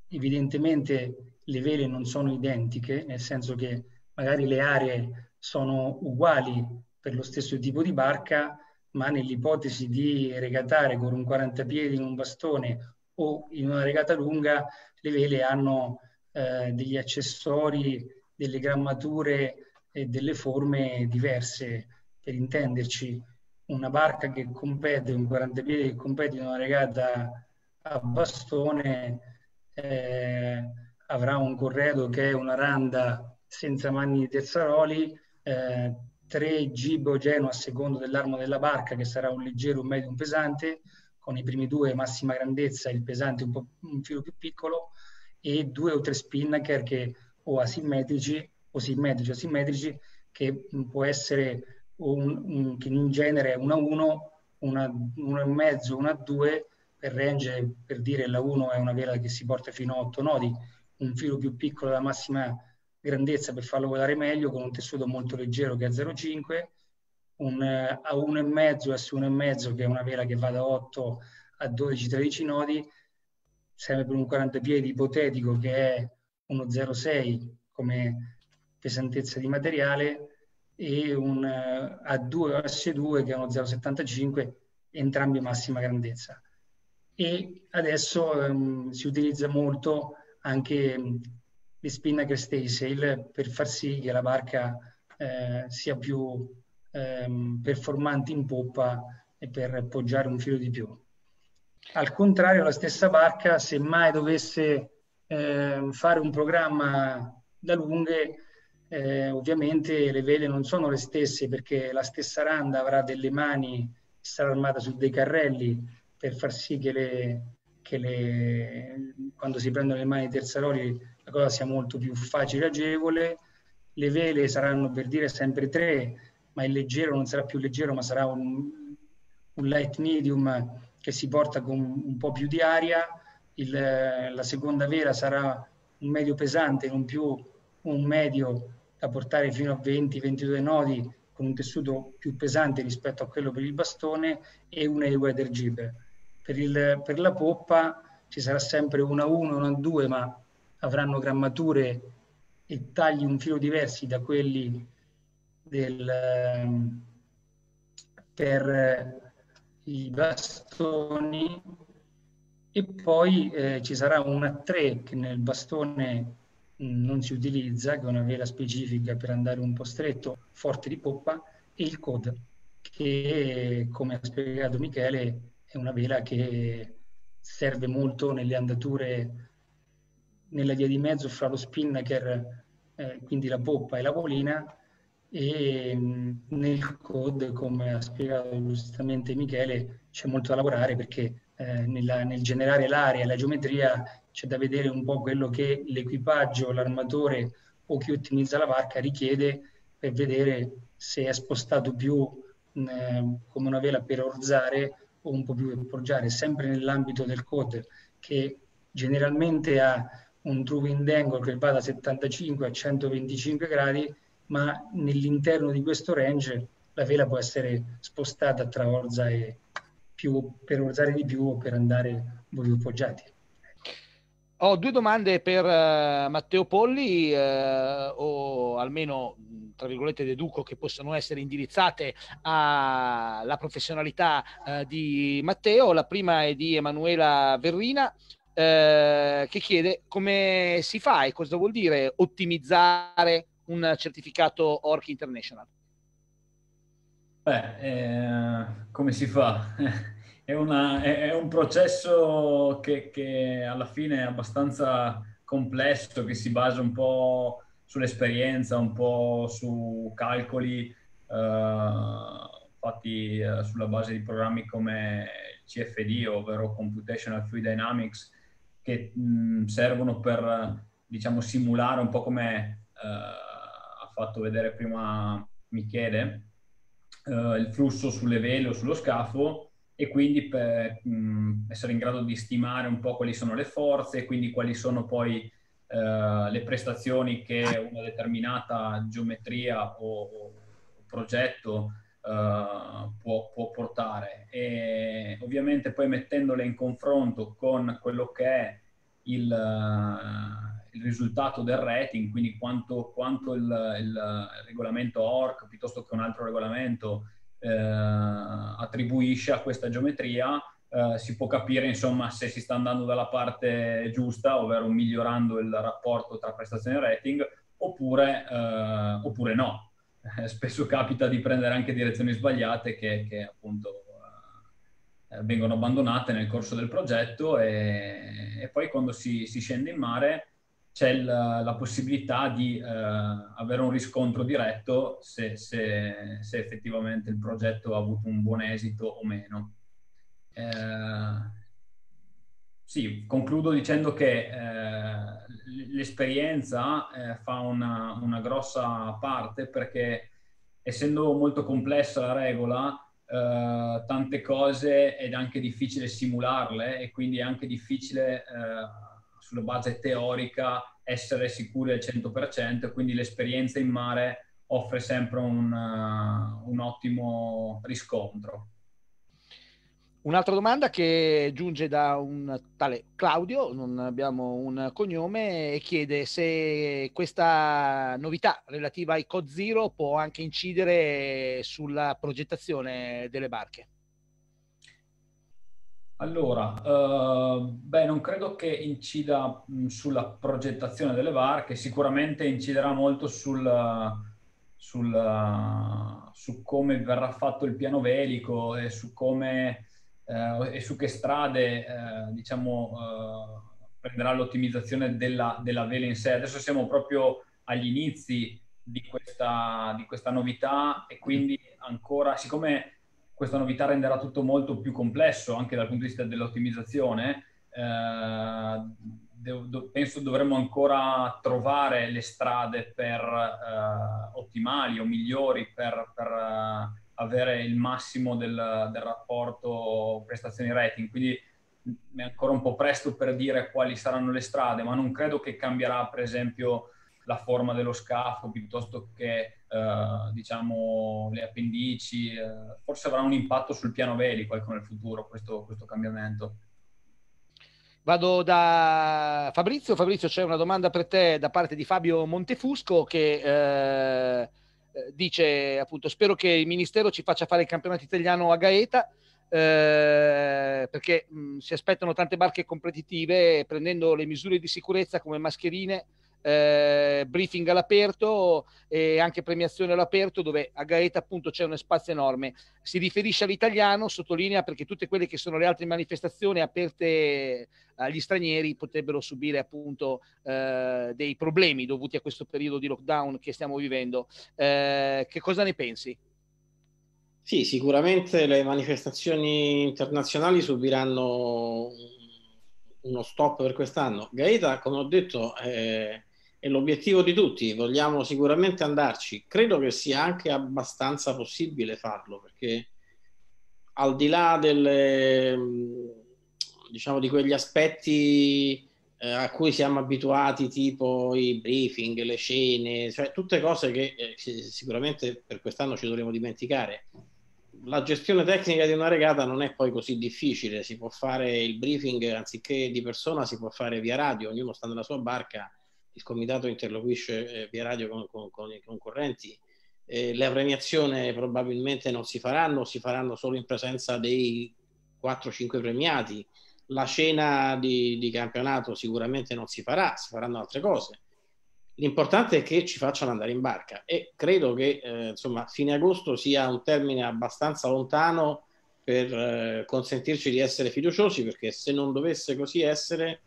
evidentemente le vele non sono identiche, nel senso che magari le aree sono uguali per lo stesso tipo di barca, ma nell'ipotesi di regatare con un 40 piedi in un bastone o in una regata lunga, le vele hanno eh, degli accessori, delle grammature e delle forme diverse. Per intenderci, una barca che compete, un 40 piedi che compete in una regata a bastone, eh, avrà un corredo che è una randa senza mani di terzaroli, eh, tre gibo geno a secondo dell'armo della barca, che sarà un leggero, un medio, un pesante, con i primi due massima grandezza, il pesante un, po', un filo più piccolo, e due o tre spinnaker che o asimmetrici o simmetrici o asimmetrici che può essere un, un, che in genere è una 1, una 1,5, una 2 per range, per dire la 1 è una vela che si porta fino a 8 nodi, un filo più piccolo della massima grandezza per farlo volare meglio, con un tessuto molto leggero che è 0,5, un eh, a 1,5 S1,5 che è una vela che va da 8 a 12-13 nodi, serve per un 40 piedi ipotetico che è uno 0,6 come pesantezza di materiale e un uh, A2 S2 che è uno 0,75 entrambi massima grandezza. E adesso um, si utilizza molto anche di spinnaker staysail per far sì che la barca eh, sia più ehm, performante in poppa e per poggiare un filo di più. Al contrario, la stessa barca, se mai dovesse eh, fare un programma da lunghe, eh, ovviamente le vele non sono le stesse perché la stessa randa avrà delle mani, sarà armata su dei carrelli per far sì che le, che le, quando si prendono le mani terzaroli la cosa sia molto più facile e agevole. Le vele saranno per dire sempre tre, ma il leggero non sarà più leggero, ma sarà un, un light medium che si porta con un po' più di aria. Il, la seconda vela sarà un medio pesante, non più un medio da portare fino a 20-22 nodi con un tessuto più pesante rispetto a quello per il bastone e una weather jib per, il, per la poppa ci sarà sempre una 1, una 2, ma avranno grammature e tagli un filo diversi da quelli del, ehm, per i bastoni. E poi eh, ci sarà una 3 che nel bastone non si utilizza, che è una vela specifica per andare un po' stretto, forte di poppa, e il code, che come ha spiegato Michele è una vela che serve molto nelle andature nella via di mezzo fra lo spinnaker, eh, quindi la poppa e la volina, e mm, nel code, come ha spiegato giustamente Michele, c'è molto da lavorare perché eh, nella, nel generare l'area e la geometria c'è da vedere un po' quello che l'equipaggio, l'armatore o chi ottimizza la barca richiede per vedere se è spostato più mh, mm, come una vela per orzare o un po' più appoggiare, sempre nell'ambito del code, che generalmente ha un true wind angle che va da 75 a 125 gradi, ma nell'interno di questo range la vela può essere spostata tra orza e più, per orzare di più o per andare un po' più appoggiati. Ho due domande per uh, Matteo Polli, uh, o almeno tra virgolette deduco che possano essere indirizzate alla professionalità uh, di Matteo. La prima è di Emanuela Verrina. eh, che chiede come si fa e cosa vuol dire ottimizzare un certificato ORC International. Beh, eh, come si fa? è, una, è, è, un processo che, che, alla fine è abbastanza complesso, che si basa un po' sull'esperienza, un po' su calcoli eh, fatti eh, sulla base di programmi come CFD, ovvero Computational Fluid Dynamics, che mh, servono per diciamo, simulare un po' come eh, ha fatto vedere prima Michele, eh, il flusso sulle vele o sullo scafo e quindi per mh, essere in grado di stimare un po' quali sono le forze e quindi quali sono poi eh, le prestazioni che una determinata geometria o, o progetto uh, può, può, portare. E ovviamente poi mettendole in confronto con quello che è il, uh, il risultato del rating, quindi quanto, quanto il, il, regolamento ORC piuttosto che un altro regolamento uh, attribuisce a questa geometria, si può capire insomma se si sta andando dalla parte giusta, ovvero migliorando il rapporto tra prestazione e rating, oppure, oppure no eh, spesso capita di prendere anche direzioni sbagliate che, che appunto eh, vengono abbandonate nel corso del progetto e, e poi quando si, si, scende in mare c'è il, la possibilità di eh, avere un riscontro diretto se, se, se, effettivamente il progetto ha avuto un buon esito o meno. Eh, sì, concludo dicendo che eh, l'esperienza eh, fa una, una, grossa parte perché essendo molto complessa la regola, eh, tante cose ed è anche difficile simularle e quindi è anche difficile eh, sulla base teorica essere sicuri al 100%, quindi l'esperienza in mare offre sempre un, uh, un ottimo riscontro. Un'altra domanda che giunge da un tale Claudio, non abbiamo un cognome, e chiede se questa novità relativa ai Code Zero può anche incidere sulla progettazione delle barche. Allora, uh, beh, non credo che incida mh, sulla progettazione delle barche, sicuramente inciderà molto sul, sul, su come verrà fatto il piano velico e su come eh, e su che strade eh, diciamo, eh, prenderà l'ottimizzazione della, della, vela in sé. Adesso siamo proprio agli inizi di questa, di questa novità e quindi ancora, siccome questa novità renderà tutto molto più complesso anche dal punto di vista dell'ottimizzazione, eh, penso dovremmo ancora trovare le strade per eh, ottimali o migliori per, per avere il massimo del, del rapporto prestazioni-rating, quindi è ancora un po' presto per dire quali saranno le strade, ma non credo che cambierà per esempio la forma dello scafo piuttosto che eh, diciamo le appendici, eh, forse avrà un impatto sul piano velico ecco, nel futuro questo, questo cambiamento. Vado da Fabrizio. Fabrizio, c'è una domanda per te da parte di Fabio Montefusco che eh, dice appunto spero che il Ministero ci faccia fare il campionato italiano a Gaeta eh, perché mh, si aspettano tante barche competitive prendendo le misure di sicurezza come mascherine eh, briefing all'aperto e anche premiazione all'aperto dove a Gaeta appunto c'è uno spazio enorme. Si riferisce all'italiano, sottolinea perché tutte quelle che sono le altre manifestazioni aperte agli stranieri potrebbero subire appunto eh, dei problemi dovuti a questo periodo di lockdown che stiamo vivendo. Eh, che cosa ne pensi? Sì, sicuramente le manifestazioni internazionali subiranno uno stop per quest'anno. Gaeta, come ho detto, è, è l'obiettivo di tutti, vogliamo sicuramente andarci. Credo che sia anche abbastanza possibile farlo perché al di là delle, diciamo, di quegli aspetti eh, a cui siamo abituati, tipo i briefing, le scene, cioè tutte cose che eh, sicuramente per quest'anno ci dovremo dimenticare. La gestione tecnica di una regata non è poi così difficile, si può fare il briefing anziché di persona, si può fare via radio, ognuno sta nella sua barca il comitato interloquisce eh, via radio con, con, con i concorrenti. Eh, la premiazione probabilmente non si faranno, si faranno solo in presenza dei 4-5 premiati. la cena di, di, campionato sicuramente non si farà, si faranno altre cose. L'importante è che ci facciano andare in barca e credo che eh, insomma fine agosto sia un termine abbastanza lontano per eh, consentirci di essere fiduciosi perché se non dovesse così essere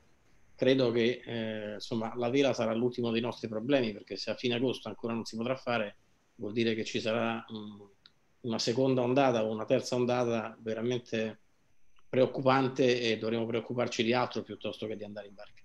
credo che eh, insomma, la vela sarà l'ultimo dei nostri problemi perché se a fine agosto ancora non si potrà fare vuol dire che ci sarà um, una seconda ondata o una terza ondata veramente preoccupante e dovremo preoccuparci di altro piuttosto che di andare in barca.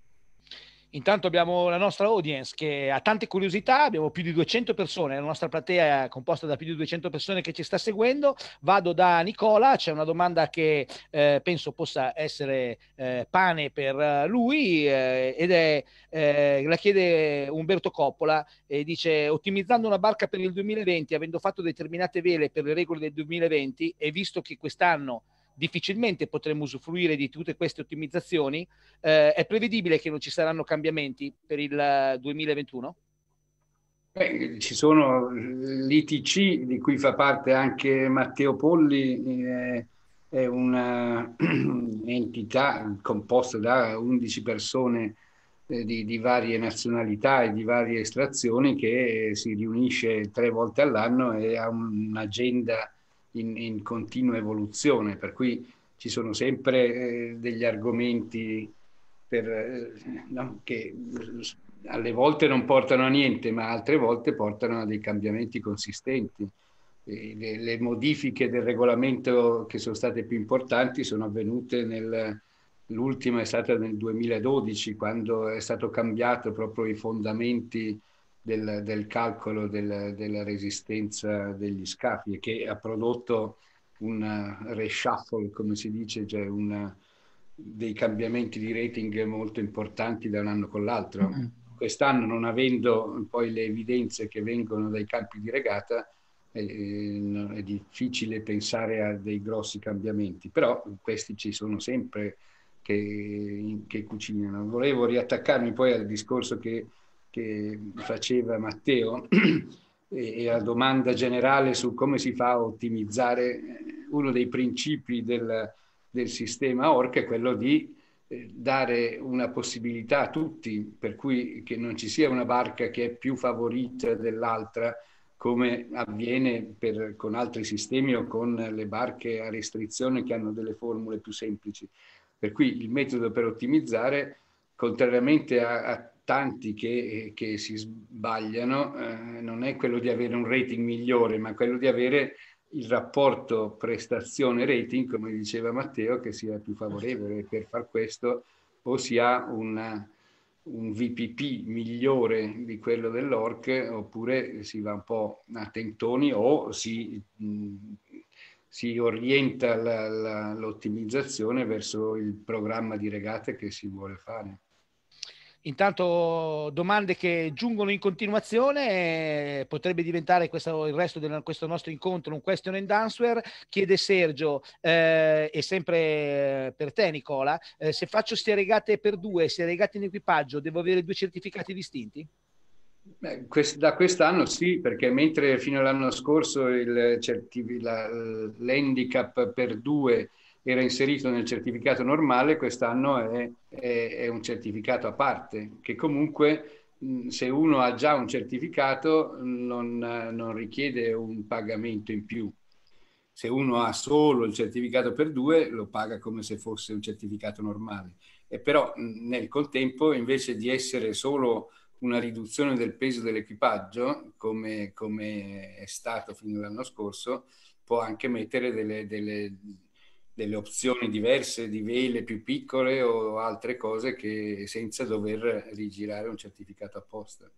Intanto abbiamo la nostra audience che ha tante curiosità, abbiamo più di 200 persone, la nostra platea è composta da più di 200 persone che ci sta seguendo. Vado da Nicola, c'è una domanda che eh, penso possa essere eh, pane per lui eh, ed è, eh, la chiede Umberto Coppola e dice ottimizzando una barca per il 2020, avendo fatto determinate vele per le regole del 2020 e visto che quest'anno difficilmente potremo usufruire di tutte queste ottimizzazioni. Eh, è prevedibile che non ci saranno cambiamenti per il 2021? Beh, ci sono l'ITC di cui fa parte anche Matteo Polli, eh, è un'entità composta da 11 persone eh, di, di, varie nazionalità e di varie estrazioni che si riunisce tre volte all'anno e ha un'agenda in, in continua evoluzione, per cui ci sono sempre eh, degli argomenti per, eh, no, che alle volte non portano a niente, ma altre volte portano a dei cambiamenti consistenti. Le, le, modifiche del regolamento che sono state più importanti sono avvenute nel, l'ultima è stata nel 2012 quando è stato cambiato proprio i fondamenti del, del calcolo del, della resistenza degli scafi e che ha prodotto un reshuffle, come si dice, cioè una, dei cambiamenti di rating molto importanti da un anno con l'altro. Mm-hmm. Quest'anno, non avendo poi le evidenze che vengono dai campi di regata, è, è difficile pensare a dei grossi cambiamenti, però questi ci sono sempre che, che cucinano. Volevo riattaccarmi poi al discorso che che faceva Matteo e, a domanda generale su come si fa a ottimizzare, eh, uno dei principi del, del sistema ORC è quello di eh, dare una possibilità a tutti, per cui che non ci sia una barca che è più favorita dell'altra, come avviene per, con altri sistemi o con le barche a restrizione che hanno delle formule più semplici. Per cui il metodo per ottimizzare, contrariamente a, a tanti che, che si sbagliano eh, non è quello di avere un rating migliore, ma quello di avere il rapporto prestazione-rating, come diceva Matteo, che sia più favorevole. Per far questo o si ha una, un VPP migliore di quello dell'ORC oppure si va un po' a tentoni o si, mh, si orienta la, la, l'ottimizzazione verso il programma di regate che si vuole fare. Intanto domande che giungono in continuazione, potrebbe diventare questo, il resto di questo nostro incontro un question and answer. Chiede Sergio, eh, e sempre per te Nicola, eh, se faccio sia regate per due, sia regate in equipaggio, devo avere due certificati distinti? Beh, quest- da quest'anno sì, perché mentre fino all'anno scorso il certi- la, l'handicap per due era inserito nel certificato normale, quest'anno è, è, è un certificato a parte, che comunque se uno ha già un certificato non, non, richiede un pagamento in più. Se uno ha solo il certificato per due, lo paga come se fosse un certificato normale. E però nel contempo, invece di essere solo una riduzione del peso dell'equipaggio, come, come è stato fino all'anno scorso, può anche mettere delle, delle delle opzioni diverse di vele più piccole o altre cose che senza dover rigirare un certificato apposta.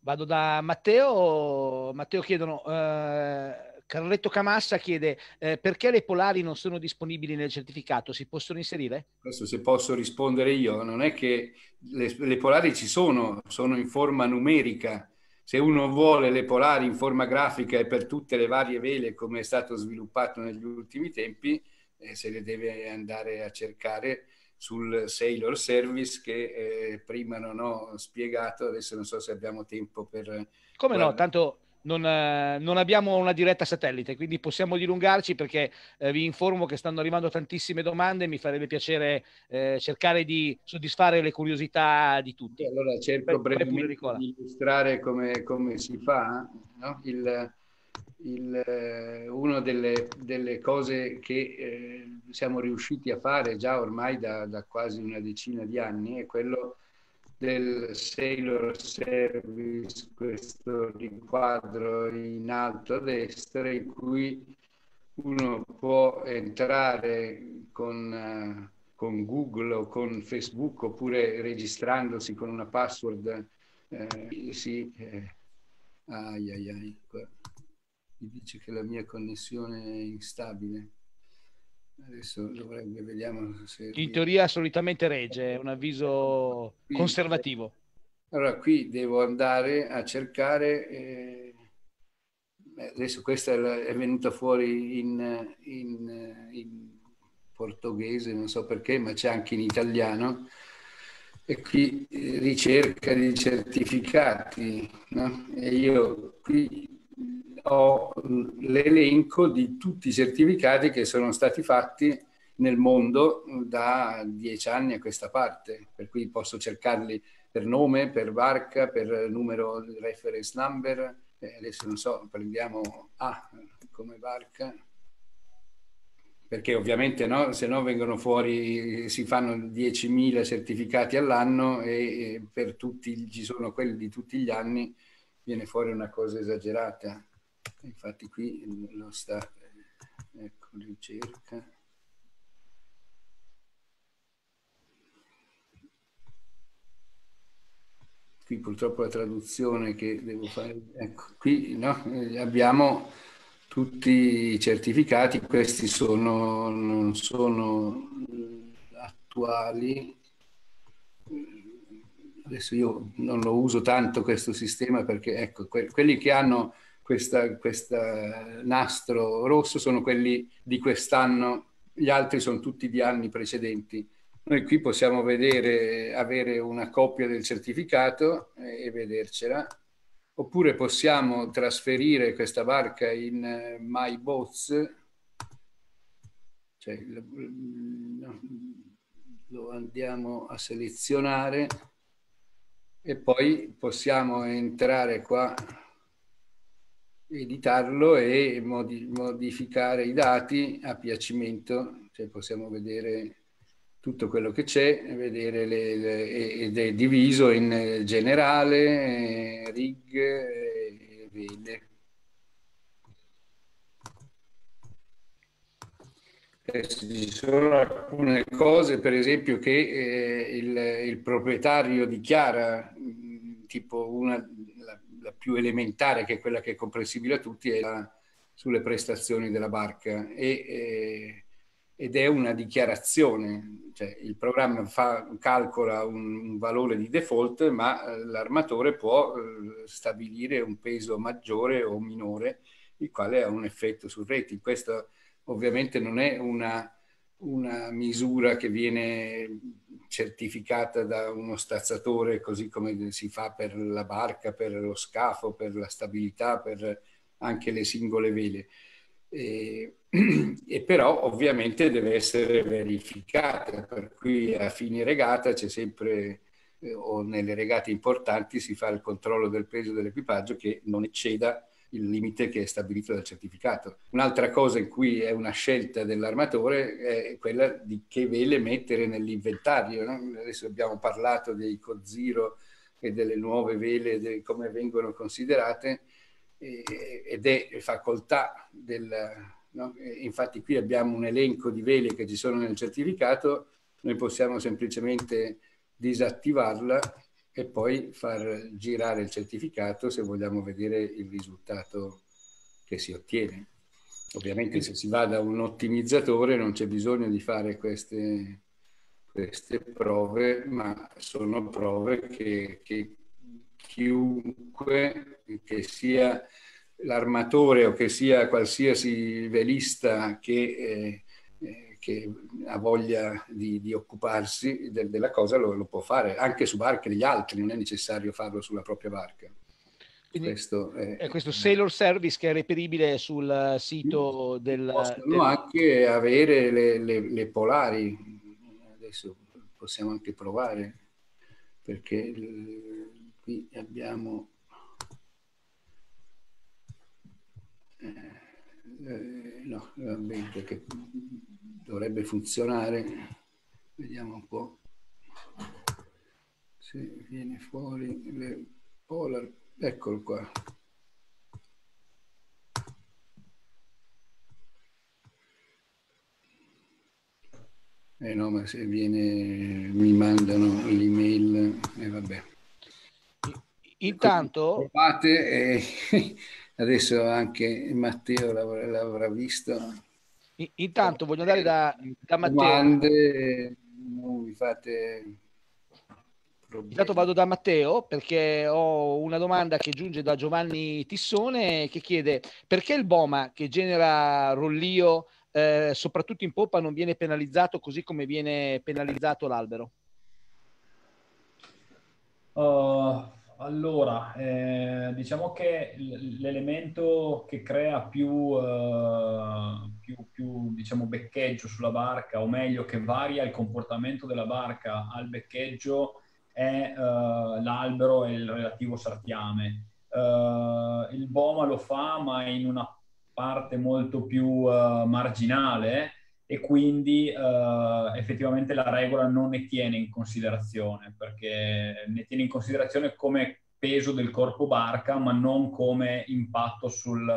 Vado da Matteo. Matteo chiedono, eh, Carletto Camassa chiede eh, perché le polari non sono disponibili nel certificato, si possono inserire? Questo se posso rispondere io, non è che le, le polari ci sono, sono in forma numerica. Se uno vuole le polari in forma grafica e per tutte le varie vele come è stato sviluppato negli ultimi tempi, eh, se le deve andare a cercare sul Sailor Service che eh, prima non ho spiegato, adesso non so se abbiamo tempo per... Come no, tanto non, eh, non, abbiamo una diretta satellite, quindi possiamo dilungarci perché eh, vi informo che stanno arrivando tantissime domande e mi farebbe piacere eh, cercare di soddisfare le curiosità di tutti. Allora cerco per, brevemente di illustrare come, come si fa. No? Il, il, eh, una delle, delle, cose che eh, siamo riusciti a fare già ormai da, da quasi una decina di anni è quello del Sailor Service, questo riquadro in alto a destra in cui uno può entrare con, uh, con Google o con Facebook oppure registrandosi con una password. Eh, sì, eh, ai ai ai. Mi dice che la mia connessione è instabile. Adesso dovrebbe, vediamo se... In teoria solitamente regge, è un avviso qui, conservativo. Allora qui devo andare a cercare... Eh, adesso questa è venuta fuori in, in, in portoghese, non so perché, ma c'è anche in italiano. E qui eh, ricerca di certificati. No? E io qui ho l'elenco di tutti i certificati che sono stati fatti nel mondo da dieci anni a questa parte, per cui posso cercarli per nome, per barca, per numero reference number. Eh, adesso non so, prendiamo A come barca, perché ovviamente no, se no vengono fuori, si fanno 10.000 certificati all'anno e, e per tutti ci sono quelli di tutti gli anni, viene fuori una cosa esagerata infatti qui lo sta, ecco, ricerca. Qui purtroppo la traduzione che devo fare, ecco, qui no, abbiamo tutti i certificati, questi sono, non sono attuali, adesso io non lo uso tanto questo sistema perché ecco, que- quelli che hanno questa nastro rosso sono quelli di quest'anno, gli altri sono tutti di anni precedenti. Noi qui possiamo vedere, avere una copia del certificato e vedercela, oppure possiamo trasferire questa barca in eh, My Boats, cioè lo andiamo a selezionare e poi possiamo entrare qua editarlo e modificare i dati a piacimento, cioè possiamo vedere tutto quello che c'è, vedere le, le, ed è diviso in generale, rig e vede. Ci sono alcune cose, per esempio, che eh, il, il proprietario dichiara, tipo una la più elementare, che è quella che è comprensibile a tutti, è la, sulle prestazioni della barca e, eh, ed è una dichiarazione, cioè il programma fa, calcola un, un, valore di default, ma eh, l'armatore può eh, stabilire un peso maggiore o minore, il quale ha un effetto sul rating. Questo ovviamente non è una, una misura che viene certificata da uno stazzatore, così come si fa per la barca, per lo scafo, per la stabilità, per anche le singole vele. E, e però ovviamente deve essere verificata, per cui a fine regata c'è sempre eh, o nelle regate importanti si fa il controllo del peso dell'equipaggio che non ecceda il limite che è stabilito dal certificato. Un'altra cosa in cui è una scelta dell'armatore è quella di che vele mettere nell'inventario. No? Adesso abbiamo parlato dei Coziro e delle nuove vele, de, come vengono considerate, ed è facoltà del... No? Infatti qui abbiamo un elenco di vele che ci sono nel certificato, noi possiamo semplicemente disattivarla e poi far girare il certificato se vogliamo vedere il risultato che si ottiene. Ovviamente se si va da un ottimizzatore non c'è bisogno di fare queste, queste prove, ma sono prove che, che chiunque, che sia l'armatore o che sia qualsiasi velista che eh, che ha voglia di, di occuparsi de, della cosa lo, lo, può fare anche su barche degli altri, non è necessario farlo sulla propria barca. questo, è, questo Sailor Service che è reperibile sul sito del... Possono del... anche avere le, le, le, polari, adesso possiamo anche provare, perché qui abbiamo... Eh, eh, no, vabbè, che dovrebbe funzionare. Vediamo un po' se viene fuori le polar. Eccolo qua. Eh no, ma se viene, mi mandano l'email e eh, vabbè. Intanto... Provate, eh, adesso anche Matteo l'avrà, l'avrà visto. Intanto voglio andare da, da Matteo. Domande, non vi fate Intanto vado da Matteo perché ho una domanda che giunge da Giovanni Tissone che chiede perché il Boma che genera rollio eh, soprattutto in poppa non viene penalizzato così come viene penalizzato l'albero? Uh, allora, eh, diciamo che l'elemento che crea più, uh, più, più diciamo, beccheggio sulla barca, o meglio che varia il comportamento della barca al beccheggio, è uh, l'albero e il relativo sartiame. Uh, il Boma lo fa, ma in una parte molto più uh, marginale e quindi effettivamente la regola non ne tiene in considerazione, perché ne tiene in considerazione come peso del corpo barca, ma non come impatto sul,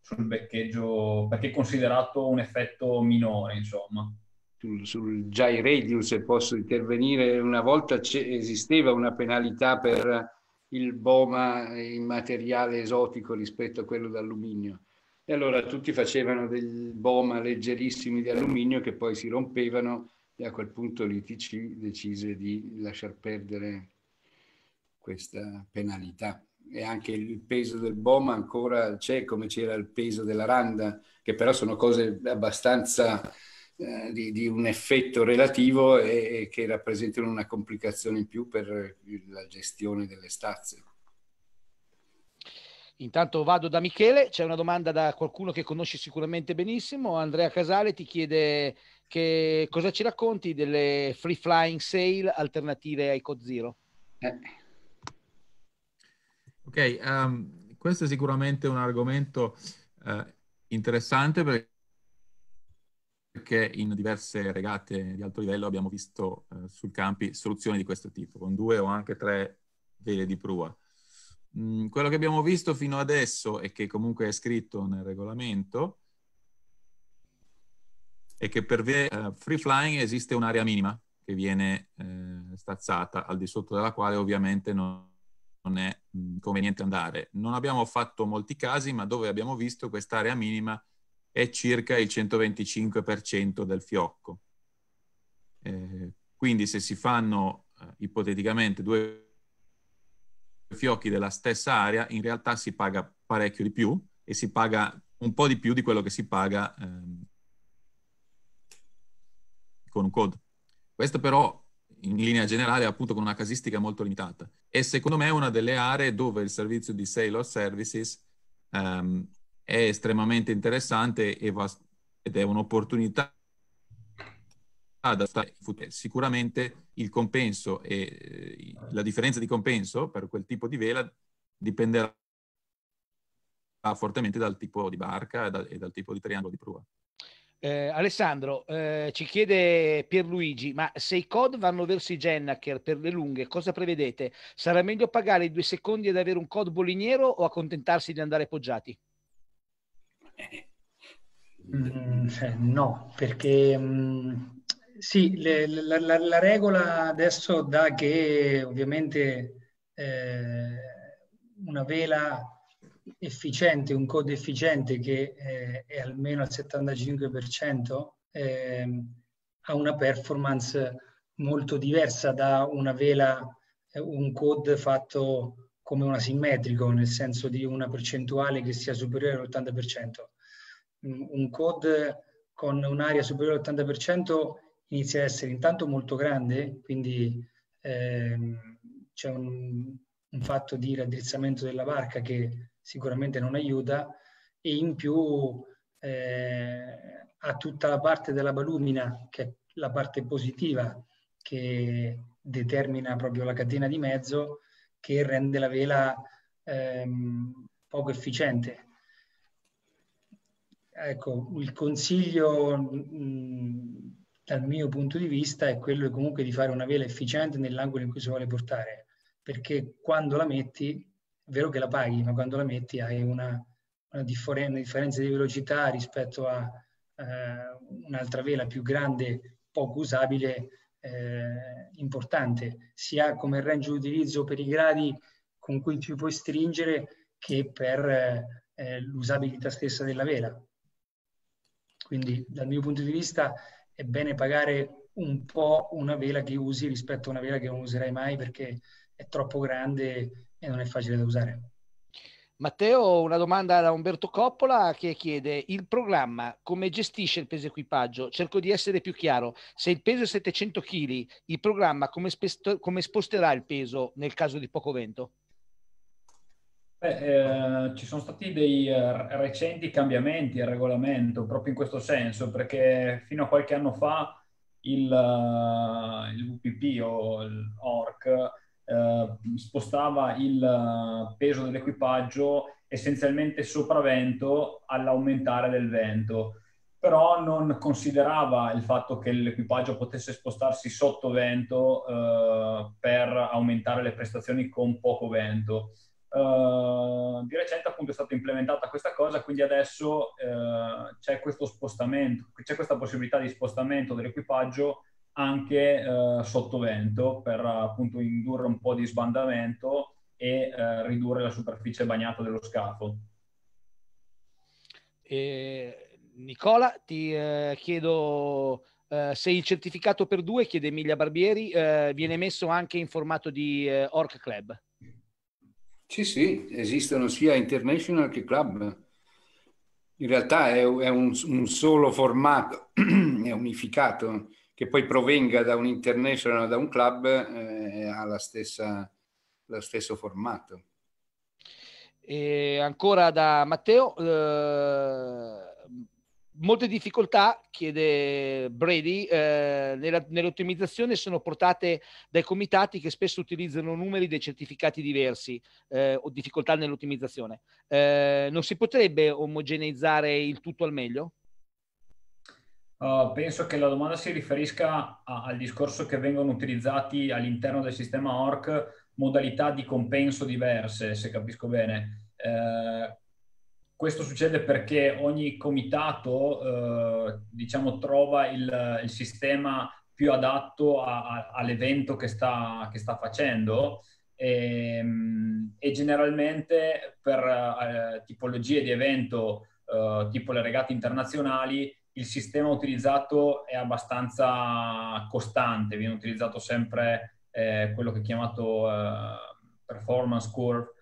sul beccheggio, perché è considerato un effetto minore, insomma sul, sul Jai Radius, se posso intervenire, una volta esisteva una penalità per il BOMA in materiale esotico rispetto a quello d'alluminio. E allora tutti facevano dei BOMA leggerissimi di alluminio che poi si rompevano e a quel punto l'ITC decise di lasciar perdere questa penalità. E anche il peso del BOMA ancora c'è come c'era il peso della randa, che però sono cose abbastanza eh, di, di, un effetto relativo e, e, che rappresentano una complicazione in più per la gestione delle stazze. Intanto vado da Michele, c'è una domanda da qualcuno che conosci sicuramente benissimo, Andrea Casale ti chiede che cosa ci racconti delle free flying sale alternative ai Code Zero. Eh. Ok, um, questo è sicuramente un argomento uh, interessante perché in diverse regate di alto livello abbiamo visto eh, sul campi soluzioni di questo tipo, con due o anche tre vele di prua. Mm, quello che abbiamo visto fino adesso e che comunque è scritto nel regolamento è che per vele uh, free flying esiste un'area minima che viene eh, stazzata, al di sotto della quale ovviamente non, non è mh, mm, conveniente andare. Non abbiamo fatto molti casi, ma dove abbiamo visto quest'area minima è circa il 125% del fiocco. Eh, quindi se si fanno eh, ipoteticamente due fiocchi della stessa area, in realtà si paga parecchio di più e si paga un po' di più di quello che si paga ehm, con un code. Questo però in linea generale appunto con una casistica molto limitata. E secondo me è una delle aree dove il servizio di Sailor Services ehm, è estremamente interessante va, ed è un'opportunità Sicuramente il compenso e eh, la differenza di compenso per quel tipo di vela dipenderà fortemente dal tipo di barca e dal, e dal tipo di triangolo di prua. Eh, Alessandro, eh, ci chiede Pierluigi, ma se i COD vanno verso i Gennaker per le lunghe, cosa prevedete? Sarà meglio pagare i due secondi ed avere un COD boliniero o accontentarsi di andare poggiati? Mm, cioè, no, perché mh, mm, sì, le, la, la, la, regola adesso dà che ovviamente eh, una vela efficiente, un code efficiente che eh, è almeno al 75%, eh, ha una performance molto diversa da una vela, eh, un code fatto come un asimmetrico, nel senso di una percentuale che sia superiore all'80%. Mm, un code con un'area superiore all'80% inizia a essere intanto molto grande, quindi ehm, c'è un, un fatto di raddrizzamento della barca che sicuramente non aiuta e in più eh, ha tutta la parte della balumina, che è la parte positiva, che determina proprio la catena di mezzo, che rende la vela ehm, poco efficiente. Ecco, il consiglio mh, dal mio punto di vista è quello comunque di fare una vela efficiente nell'angolo in cui si vuole portare, perché quando la metti, è vero che la paghi, ma quando la metti hai una, una, differen- una differenza di velocità rispetto a eh, un'altra vela più grande, poco usabile, eh, importante, sia come range di utilizzo per i gradi con cui ti puoi stringere che per eh, l'usabilità stessa della vela. Quindi dal mio punto di vista è bene pagare un po' una vela che usi rispetto a una vela che non userai mai perché è troppo grande e non è facile da usare. Matteo, una domanda da Umberto Coppola che chiede il programma come gestisce il peso equipaggio? Cerco di essere più chiaro. Se il peso è 700 kg, il programma come, spe- come sposterà il peso nel caso di poco vento? Beh, eh, ci sono stati dei eh, recenti cambiamenti al regolamento proprio in questo senso, perché fino a qualche anno fa il, uh, il VPP o l'ORC eh, spostava il eh, peso dell'equipaggio essenzialmente sopravvento all'aumentare del vento, però non considerava il fatto che l'equipaggio potesse spostarsi sotto vento eh, per aumentare le prestazioni con poco vento. Uh, di recente appunto è stata implementata questa cosa, quindi adesso uh, c'è questo spostamento, c'è questa possibilità di spostamento dell'equipaggio anche uh, sotto vento per appunto indurre un po' di sbandamento e ridurre la superficie bagnata dello scafo. E, Nicola, ti chiedo se il certificato per due, chiede Emilia Barbieri, viene messo anche in formato di Orc Club. Sì, sì, esistono sia international che club. In realtà è, è un, un, solo formato, è unificato, che poi provenga da un international o da un club, eh, ha la stessa, lo stesso formato. E ancora da Matteo, eh, molte difficoltà, chiede Brady, eh, nella, nell'ottimizzazione sono portate dai comitati che spesso utilizzano numeri dei certificati diversi eh, o difficoltà nell'ottimizzazione. Eh, non si potrebbe omogeneizzare il tutto al meglio? Uh, penso che la domanda si riferisca a, al discorso che vengono utilizzati all'interno del sistema ORC modalità di compenso diverse, se capisco bene. Uh, questo succede perché ogni comitato, eh, diciamo, trova il, il, sistema più adatto a, a, all'evento che sta, che sta facendo. E, ehm, e, generalmente per eh, tipologie di evento eh, tipo le regate internazionali il sistema utilizzato è abbastanza costante, viene utilizzato sempre eh, quello che è chiamato eh, performance curve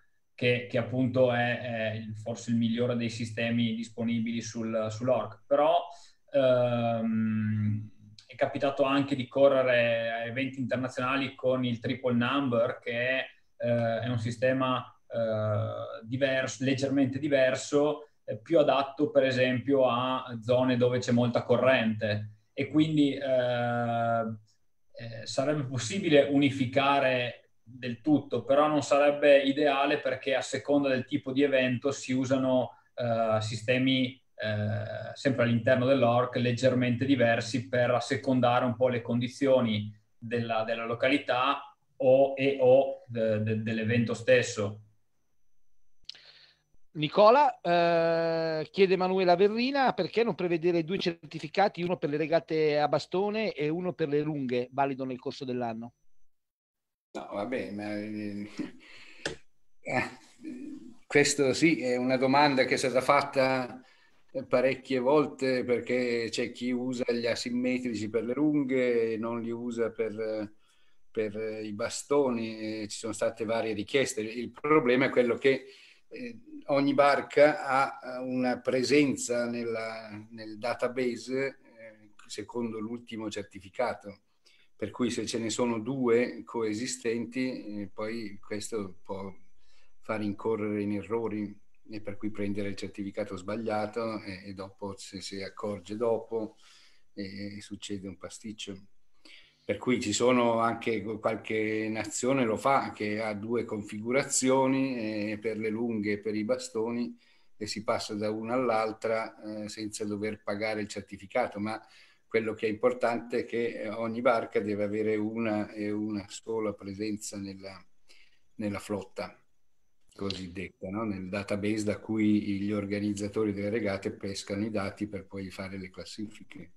che, che appunto è, è, forse il migliore dei sistemi disponibili sul, sull'ORC. Però ehm, è capitato anche di correre a eventi internazionali con il triple number, che è, eh, è un sistema eh, diverso, leggermente diverso, più adatto per esempio a zone dove c'è molta corrente e quindi eh, eh sarebbe possibile unificare del tutto, però non sarebbe ideale perché a seconda del tipo di evento si usano uh, sistemi uh, sempre all'interno dell'ORC leggermente diversi per assecondare un po' le condizioni della, della località o, e o de, de, dell'evento stesso. Nicola, eh, chiede Emanuela Verrina perché non prevedere due certificati, uno per le regate a bastone e uno per le lunghe, valido nel corso dell'anno? No, vabbè, ma eh, questo sì, è una domanda che è stata fatta parecchie volte perché c'è chi usa gli asimmetrici per le lunghe e non li usa per, per i bastoni, ci sono state varie richieste. Il problema è quello che eh, ogni barca ha una presenza nella, nel database eh, secondo l'ultimo certificato per cui se ce ne sono due coesistenti, eh, poi questo può far incorrere in errori e per cui prendere il certificato sbagliato e, e dopo se si accorge dopo e, e succede un pasticcio. Per cui ci sono anche qualche nazione lo fa che ha due configurazioni eh, per le lunghe e per i bastoni e si passa da una all'altra eh, senza dover pagare il certificato, ma quello che è importante è che ogni barca deve avere una e una sola presenza nella, nella flotta cosiddetta, no? nel database da cui gli organizzatori delle regate pescano i dati per poi fare le classifiche.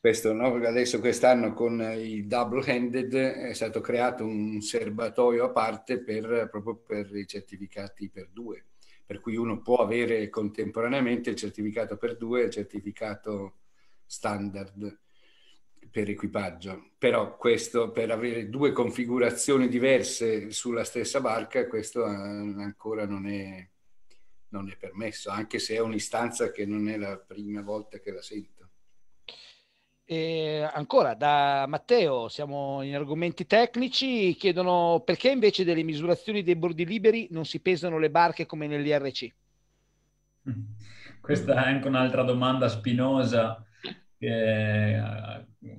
Questo, no? Adesso quest'anno con i double-handed è stato creato un serbatoio a parte per, proprio per i certificati per due, per cui uno può avere contemporaneamente il certificato per due e il certificato standard per equipaggio. Però questo per avere due configurazioni diverse sulla stessa barca, questo eh, ancora non è, non è permesso, anche se è un'istanza che non è la prima volta che la sento. E ancora da Matteo, siamo in argomenti tecnici, chiedono perché invece delle misurazioni dei bordi liberi non si pesano le barche come nell'IRC? Questa è anche un'altra domanda spinosa che,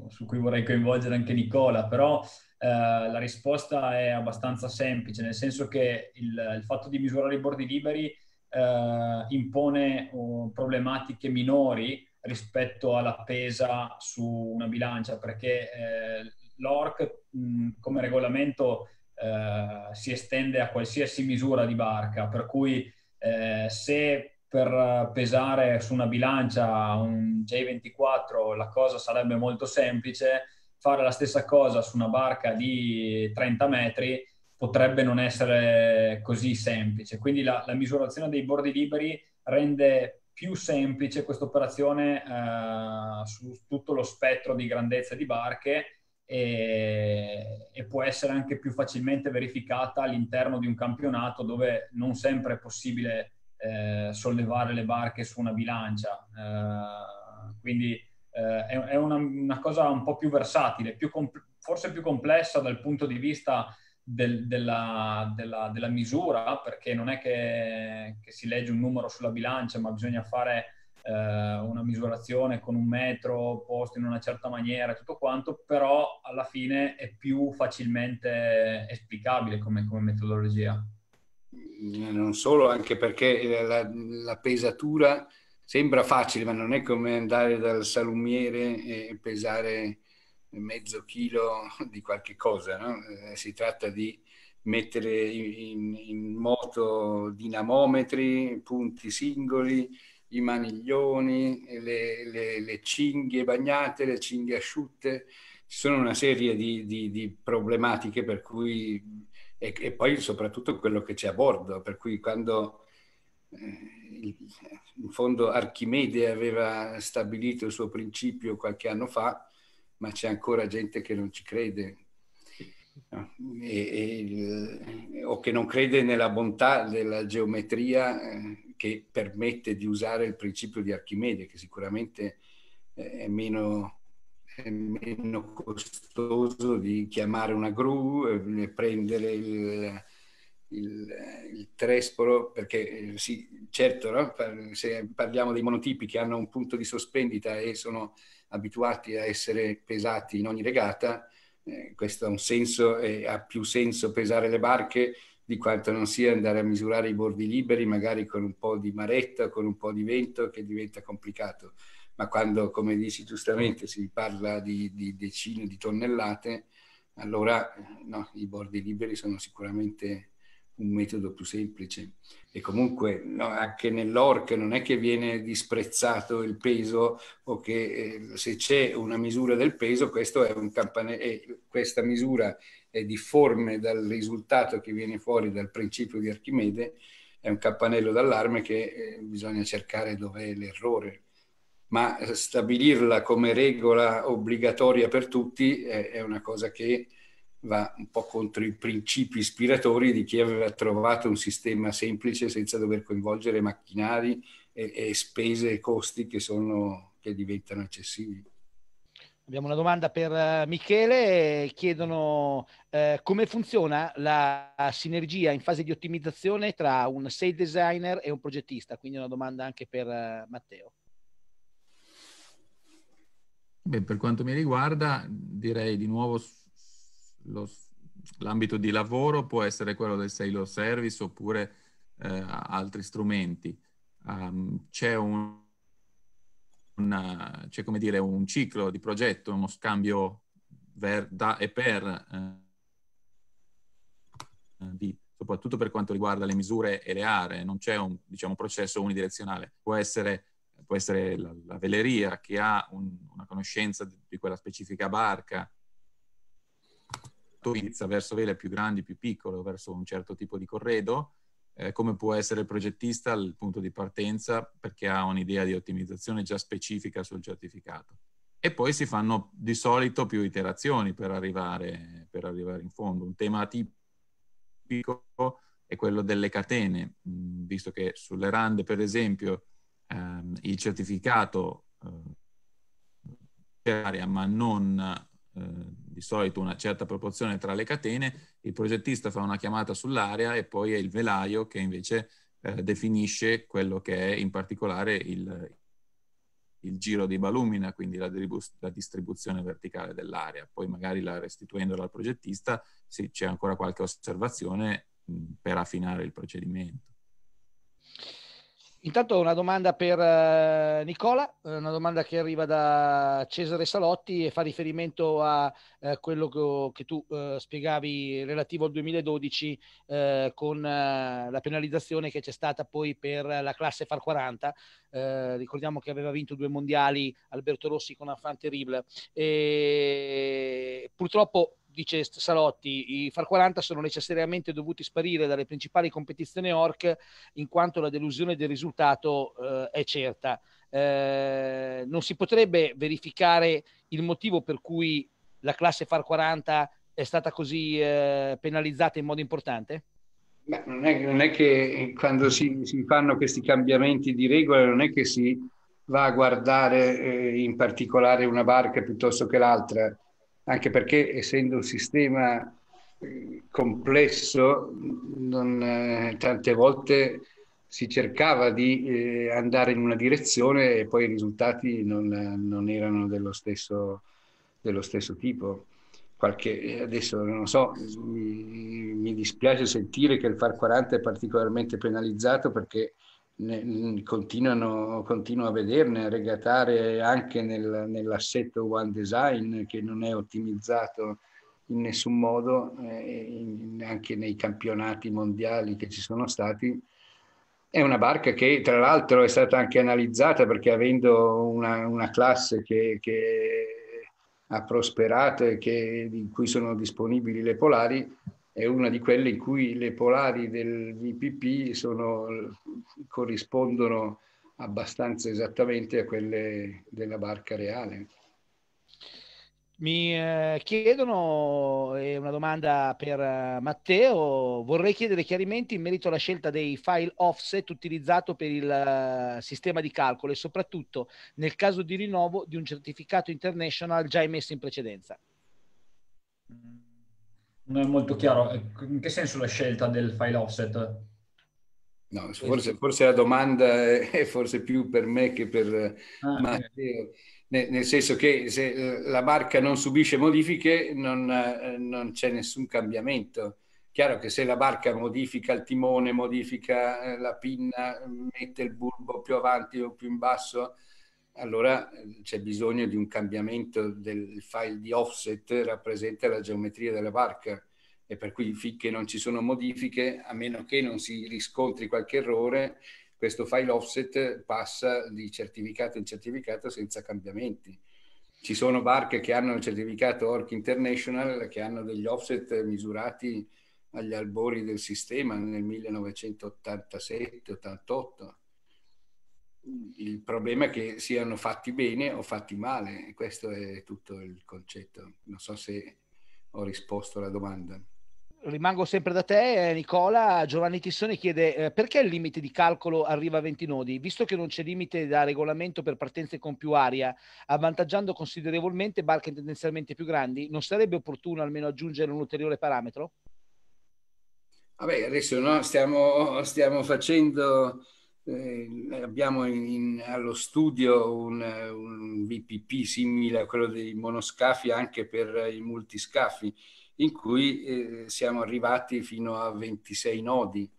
su cui vorrei coinvolgere anche Nicola, però eh, la risposta è abbastanza semplice, nel senso che il, il fatto di misurare i bordi liberi eh, impone uh, problematiche minori rispetto alla pesa su una bilancia, perché eh, l'ORC mh, come regolamento eh, si estende a qualsiasi misura di barca, per cui eh, se per pesare su una bilancia un J24 la cosa sarebbe molto semplice, fare la stessa cosa su una barca di 30 metri potrebbe non essere così semplice. Quindi la, la misurazione dei bordi liberi rende più semplice questa operazione eh, su tutto lo spettro di grandezza di barche e, e, può essere anche più facilmente verificata all'interno di un campionato dove non sempre è possibile eh, sollevare le barche su una bilancia. Eh, quindi eh, è, è una, una, cosa un po' più versatile, più compl- forse più complessa dal punto di vista del, della, della, della, misura, perché non è che, che, si legge un numero sulla bilancia, ma bisogna fare eh, una misurazione con un metro posto in una certa maniera tutto quanto, però alla fine è più facilmente esplicabile come, come metodologia non solo, anche perché la, la, pesatura sembra facile, ma non è come andare dal salumiere e pesare mezzo chilo di qualche cosa, no? eh, si tratta di mettere in, in, moto dinamometri, punti singoli, i maniglioni, le, le, le, cinghie bagnate, le cinghie asciutte, ci sono una serie di, di, di problematiche per cui e, e, poi soprattutto quello che c'è a bordo, per cui quando eh, in fondo Archimede aveva stabilito il suo principio qualche anno fa, ma c'è ancora gente che non ci crede. No? E, e, o che non crede nella bontà della geometria eh, che permette di usare il principio di Archimede, che sicuramente eh, è meno è meno costoso di chiamare una gru e prendere il, il, il trespolo, perché sì, certo, no? se parliamo dei monotipi che hanno un punto di sospendita e sono abituati a essere pesati in ogni regata, eh, questo ha un senso e ha più senso pesare le barche di quanto non sia andare a misurare i bordi liberi, magari con un po' di maretta, con un po' di vento, che diventa complicato ma quando, come dici giustamente, si parla di, di decine di tonnellate, allora no, i bordi liberi sono sicuramente un metodo più semplice. E comunque no, anche nell'ORC non è che viene disprezzato il peso o che eh, se c'è una misura del peso, questo è un campanello, eh, questa misura è difforme dal risultato che viene fuori dal principio di Archimede, è un campanello d'allarme che eh, bisogna cercare dov'è l'errore ma stabilirla come regola obbligatoria per tutti è, una cosa che va un po' contro i principi ispiratori di chi aveva trovato un sistema semplice senza dover coinvolgere macchinari e, e spese e costi che, sono, che diventano eccessivi. Abbiamo una domanda per uh, Michele, chiedono uh, come funziona la sinergia in fase di ottimizzazione tra un sales designer e un progettista, quindi una domanda anche per uh, Matteo. Beh, per quanto mi riguarda, direi di nuovo lo, l'ambito di lavoro può essere quello del sales service oppure altri strumenti. Um, c'è un una, c'è come dire un ciclo di progetto, uno scambio ver, da e per, eh, di, soprattutto per quanto riguarda le misure e le aree, non c'è un diciamo, processo unidirezionale. Può essere, può essere la, la, veleria che ha un, una conoscenza di, di quella specifica barca, inizia verso vele più grandi, più piccole, o verso un certo tipo di corredo, eh, come può essere il progettista al punto di partenza perché ha un'idea di ottimizzazione già specifica sul certificato. E poi si fanno di solito più iterazioni per arrivare, per arrivare in fondo. Un tema tipico è quello delle catene, mm, visto che sulle rande, per esempio, ehm, il certificato eh, ma non eh, di solito una certa proporzione tra le catene, il progettista fa una chiamata sull'area e poi è il velaio che invece eh, definisce quello che è in particolare il, il giro di balumina, quindi la, la, distribuzione verticale dell'area. Poi magari la restituendola al progettista sì, c'è ancora qualche osservazione mh, per affinare il procedimento. Intanto una domanda per uh, Nicola, eh, una domanda che arriva da Cesare Salotti e fa riferimento a uh, quello che, che tu uh, spiegavi relativo al 2012 con la penalizzazione che c'è stata poi per la classe Far 40. ricordiamo che aveva vinto due mondiali Alberto Rossi con Enfant Terrible e purtroppo dice Salotti, i Far 40 sono necessariamente dovuti sparire dalle principali competizioni ORC in quanto la delusione del risultato eh, è certa. Eh, non si potrebbe verificare il motivo per cui la classe Far 40 è stata così eh, penalizzata in modo importante? Beh, non, è, non, è, che quando si, si, fanno questi cambiamenti di regole non è che si va a guardare eh, in particolare una barca piuttosto che l'altra anche perché essendo un sistema eh, complesso, non, eh, tante volte si cercava di eh, andare in una direzione e poi i risultati non, non erano dello stesso, dello stesso tipo. Qualche, adesso non so, mi, mi, dispiace sentire che il FAR 40 è particolarmente penalizzato perché ne, continuano, continuo a vederne, a regatare anche nel, nell'assetto One Design che non è ottimizzato in nessun modo, eh, anche nei campionati mondiali che ci sono stati. È una barca che tra l'altro è stata anche analizzata perché avendo una, una classe che, che, ha prosperato e che, in cui sono disponibili le polari, è una di quelle in cui le polari del VPP sono, corrispondono abbastanza esattamente a quelle della barca reale. Mi eh, chiedono, è una domanda per uh, Matteo, vorrei chiedere chiarimenti in merito alla scelta dei file offset utilizzato per il uh, sistema di calcolo e soprattutto nel caso di rinnovo di un certificato international già emesso in precedenza. Mm non è molto chiaro. In che senso la scelta del file offset? No, forse, forse la domanda è forse più per me che per ah, Matteo, nel, nel, senso che se eh, la barca non subisce modifiche non, eh, non, c'è nessun cambiamento. Chiaro che se la barca modifica il timone, modifica eh, la pinna, mette il bulbo più avanti o più in basso, allora c'è bisogno di un cambiamento del file di offset, rappresenta la geometria della barca e per cui finché non ci sono modifiche, a meno che non si riscontri qualche errore, questo file offset passa di certificato in certificato senza cambiamenti. Ci sono barche che hanno il certificato ORC International che hanno degli offset misurati agli albori del sistema nel 1987-88 il problema è che siano fatti bene o fatti male, questo è tutto il concetto. Non so se ho risposto alla domanda. rimango sempre da te, eh, Nicola. Giovanni Tissoni chiede eh, perché il limite di calcolo arriva a 20 nodi, visto che non c'è limite da regolamento per partenze con più aria, avvantaggiando considerevolmente barche tendenzialmente più grandi, non sarebbe opportuno almeno aggiungere un ulteriore parametro? Vabbè, adesso no, stiamo, stiamo facendo, eh, abbiamo in, allo studio un, un VPP simile a quello dei monoscafi anche per i multiscafi in cui eh, siamo arrivati fino a 26 nodi,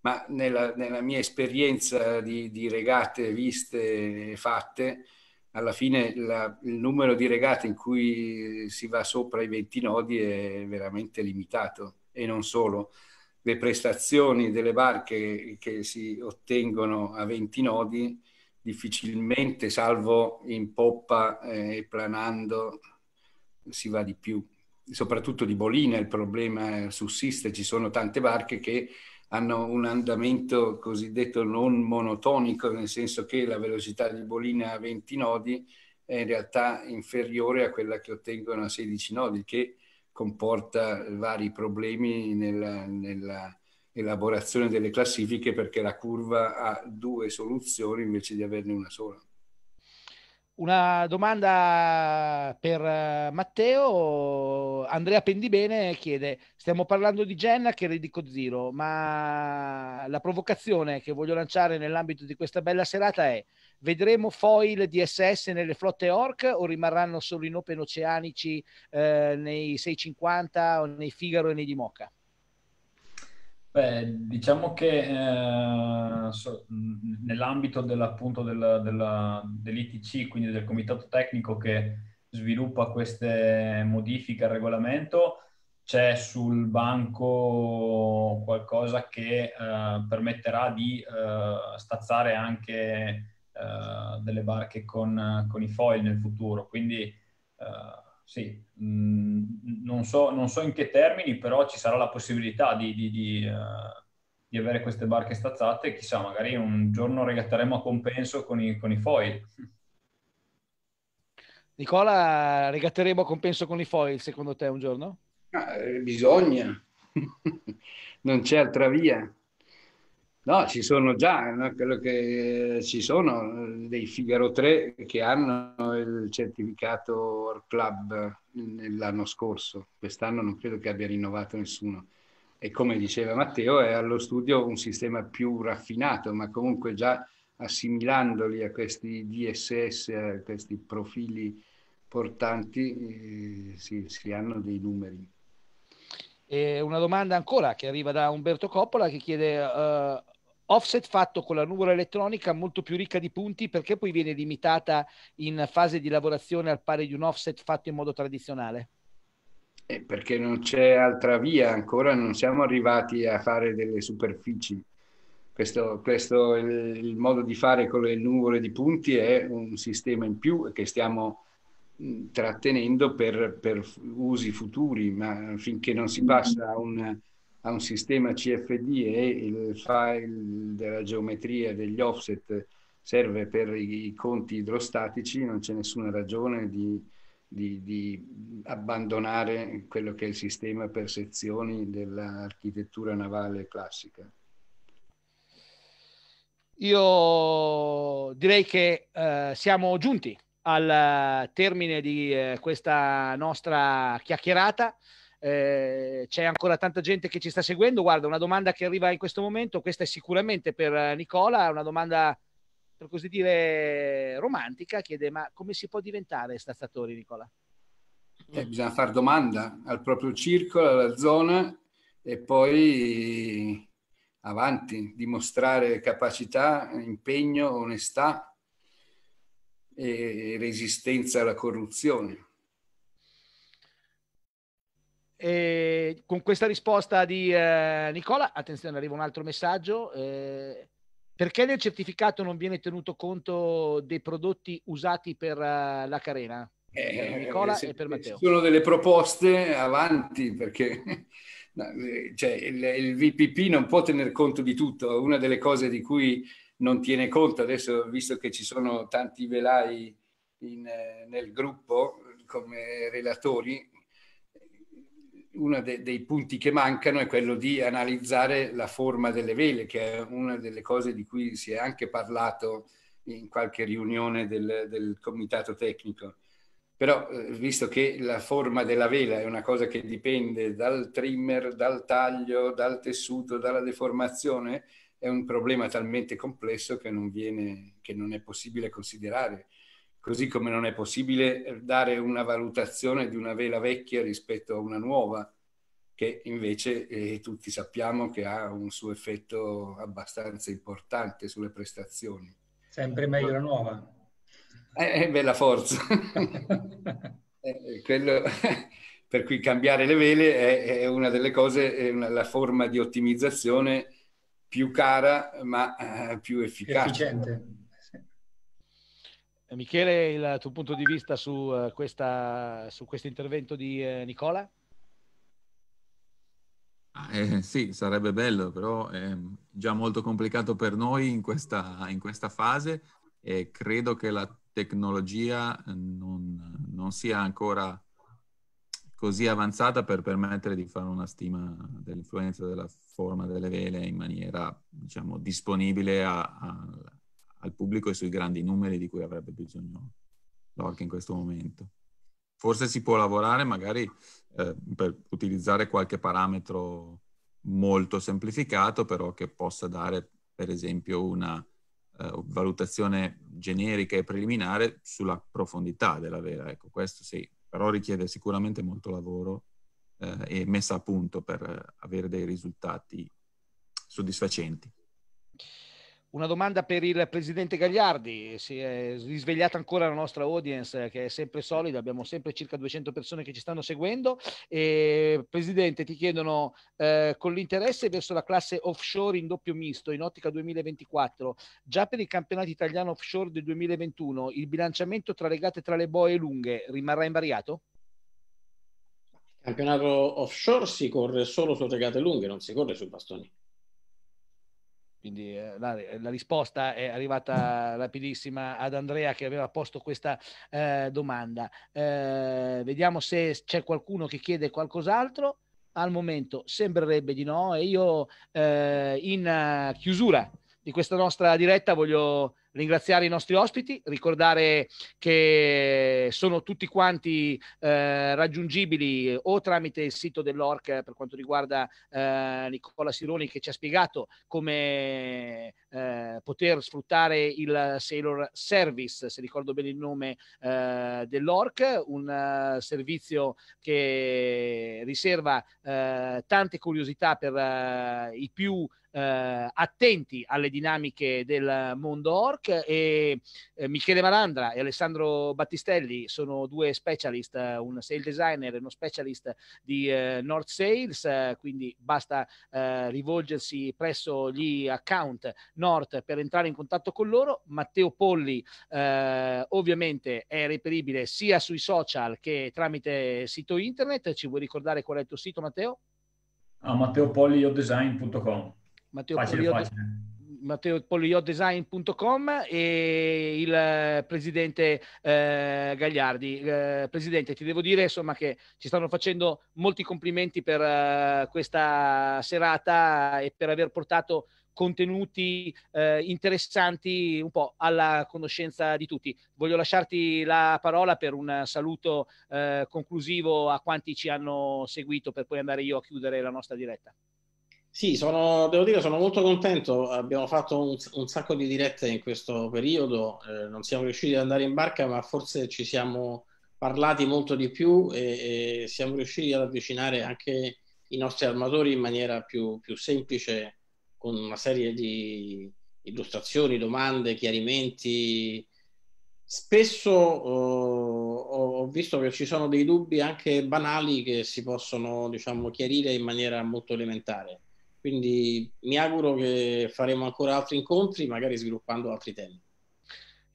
ma nella, nella mia esperienza di, di, regate viste e fatte, alla fine la, il numero di regate in cui si va sopra i 20 nodi è veramente limitato e non solo. Le prestazioni delle barche che si ottengono a 20 nodi difficilmente, salvo in poppa e eh, planando, si va di più. Soprattutto di Bolina il problema sussiste, ci sono tante barche che hanno un andamento cosiddetto non monotonico, nel senso che la velocità di Bolina a 20 nodi è in realtà inferiore a quella che ottengono a 16 nodi, che comporta vari problemi nella, nella elaborazione delle classifiche perché la curva ha due soluzioni invece di averne una sola. Una domanda per eh, Matteo. Andrea Pendibene chiede: Stiamo parlando di Genna che Redico Zero, ma la provocazione che voglio lanciare nell'ambito di questa bella serata è: vedremo foil DSS nelle flotte Orc o rimarranno solo in open oceanici eh, nei 650 o nei Figaro e nei Dimoca? Beh, diciamo che eh, so, nell'ambito dell'appunto del, della, dell'ITC, quindi del comitato tecnico che sviluppa queste modifiche al regolamento, c'è sul banco qualcosa che eh, permetterà di eh, stazzare anche eh, delle barche con, con, i foil nel futuro. Quindi eh, sì, mh, mm, non, so, non, so, in che termini, però ci sarà la possibilità di, di, di, uh, di, avere queste barche stazzate. Chissà, magari un giorno regatteremo a compenso con i, con i foil. Nicola, regatteremo a compenso con i foil secondo te un giorno? Ah, bisogna, non c'è altra via. No, ci sono già, no? che ci sono eh, dei Figaro 3 che hanno il certificato Club l'anno scorso, quest'anno non credo che abbia rinnovato nessuno. E come diceva Matteo, è allo studio un sistema più raffinato, ma comunque già assimilandoli a questi DSS, a questi profili portanti, eh, si, si hanno dei numeri. E una domanda ancora che arriva da Umberto Coppola che chiede uh, offset fatto con la nuvola elettronica molto più ricca di punti perché poi viene limitata in fase di lavorazione al pari di un offset fatto in modo tradizionale? Eh, perché non c'è altra via, ancora non siamo arrivati a fare delle superfici. Questo, questo il, il modo di fare con le nuvole di punti è un sistema in più che stiamo trattenendo per, per usi futuri, ma finché non si passa a un a un sistema CFD e il file della geometria degli offset serve per i conti idrostatici, non c'è nessuna ragione di, di, di, abbandonare quello che è il sistema per sezioni dell'architettura navale classica. Io direi che eh, siamo giunti al termine di eh, questa nostra chiacchierata. Eh, c'è ancora tanta gente che ci sta seguendo. Guarda, una domanda che arriva in questo momento, questa è sicuramente per Nicola, una domanda per così dire romantica, chiede ma come si può diventare stazzatori Nicola? Eh, bisogna fare domanda al proprio circolo, alla zona e poi avanti, dimostrare capacità, impegno, onestà e resistenza alla corruzione. E con questa risposta di eh, Nicola, attenzione, arriva un altro messaggio. Eh, perché nel certificato non viene tenuto conto dei prodotti usati per uh, la carena? Eh, Nicola se, e per Matteo. Ci sono delle proposte avanti perché eh, cioè, il, il, VPP non può tener conto di tutto. Una delle cose di cui non tiene conto adesso, visto che ci sono tanti velai in, nel gruppo come relatori, uno de, dei punti che mancano è quello di analizzare la forma delle vele, che è una delle cose di cui si è anche parlato in qualche riunione del, del comitato tecnico. Però, eh, visto che la forma della vela è una cosa che dipende dal trimmer, dal taglio, dal tessuto, dalla deformazione, è un problema talmente complesso che non, viene, che non è possibile considerare così come non è possibile eh, dare una valutazione di una vela vecchia rispetto a una nuova, che invece eh, tutti sappiamo che ha un suo effetto abbastanza importante sulle prestazioni. Sempre meglio la nuova. Eh, eh bella forza. Eh, quello, per cui cambiare le vele è, è una delle cose, è una, la forma di ottimizzazione più cara ma uh, più efficace. Efficiente. Eh, Michele, il tuo punto di vista su, uh, questo intervento di uh, Nicola? Eh, sì, sarebbe bello, però è già molto complicato per noi in questa, in questa fase e credo che la tecnologia non, non, sia ancora così avanzata per permettere di fare una stima dell'influenza della forma delle vele in maniera, diciamo, disponibile a, a, al pubblico e sui grandi numeri di cui avrebbe bisogno l'Orca in questo momento. Forse si può lavorare magari eh, per utilizzare qualche parametro molto semplificato, però che possa dare per esempio una uh, valutazione generica e preliminare sulla profondità della vera. Ecco, questo sì, però richiede sicuramente molto lavoro uh, e messa a punto per avere dei risultati soddisfacenti. Una domanda per il presidente Gagliardi, si è risvegliata ancora la nostra audience che è sempre solida, abbiamo sempre circa 200 persone che ci stanno seguendo. E, presidente, ti chiedono eh, con l'interesse verso la classe offshore in doppio misto in ottica 2024, già per il campionato italiano offshore del 2021, il bilanciamento tra legate tra le boe lunghe rimarrà invariato? Il campionato offshore si corre solo su regate lunghe, non si corre sui bastoni. Quindi eh, la, la, risposta è arrivata rapidissima ad Andrea che aveva posto questa eh, domanda. Eh, vediamo se c'è qualcuno che chiede qualcos'altro. Al momento sembrerebbe di no e io eh, in chiusura di questa nostra diretta voglio ringraziare i nostri ospiti, ricordare che sono tutti quanti eh, raggiungibili o tramite il sito dell'ORC per quanto riguarda eh, Nicola Sironi che ci ha spiegato come eh, poter sfruttare il Sailor Service, se ricordo bene il nome eh, dell'ORC, un uh, servizio che riserva uh, tante curiosità per uh, i più eh, attenti alle dinamiche del mondo orc e eh, Michele Malandra e Alessandro Battistelli sono due specialist, eh, un sales designer e uno specialist di eh, North Sales, eh, quindi basta eh, rivolgersi presso gli account North per entrare in contatto con loro. Matteo Polli ovviamente è reperibile sia sui social che tramite sito internet. Ci vuoi ricordare qual è il tuo sito Matteo? Ah, matteopoliodesign.com Matteo Matteo Polioddesign.com e il presidente eh, Gagliardi. Eh, presidente, ti devo dire insomma che ci stanno facendo molti complimenti per uh, questa serata e per aver portato contenuti eh, interessanti un po' alla conoscenza di tutti. Voglio lasciarti la parola per un saluto eh, conclusivo a quanti ci hanno seguito per poi andare io a chiudere la nostra diretta. Sì, sono, devo dire, sono molto contento. Abbiamo fatto un, un sacco di dirette in questo periodo, eh, non siamo riusciti ad andare in barca, ma forse ci siamo parlati molto di più e, e siamo riusciti ad avvicinare anche i nostri armatori in maniera più, più semplice, con una serie di illustrazioni, domande, chiarimenti. Spesso uh, ho visto che ci sono dei dubbi anche banali che si possono, diciamo, chiarire in maniera molto elementare quindi mi auguro che faremo ancora altri incontri, magari sviluppando altri temi.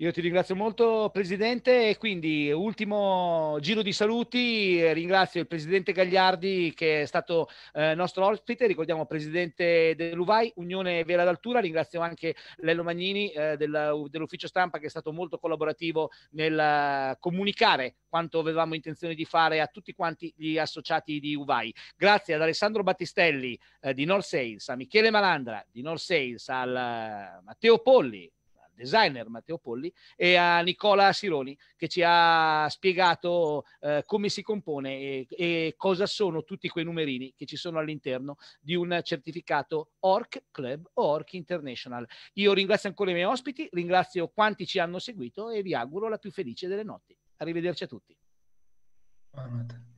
Io ti ringrazio molto Presidente e quindi ultimo giro di saluti, ringrazio il Presidente Gagliardi che è stato eh, nostro ospite, ricordiamo Presidente dell'UVAI, Unione Vera d'Altura, ringrazio anche Lello Magnini eh, del, dell'ufficio stampa che è stato molto collaborativo nel comunicare quanto avevamo intenzione di fare a tutti quanti gli associati di UVAI. Grazie ad Alessandro Battistelli eh, di North Sales, a Michele Malandra di North Sales, al uh, Matteo Polli designer Matteo Polli e a Nicola Sironi che ci ha spiegato eh, come si compone e, e, cosa sono tutti quei numerini che ci sono all'interno di un certificato ORC Club ORC International. Io ringrazio ancora i miei ospiti, ringrazio quanti ci hanno seguito e vi auguro la più felice delle notti. Arrivederci a tutti. Buonanotte.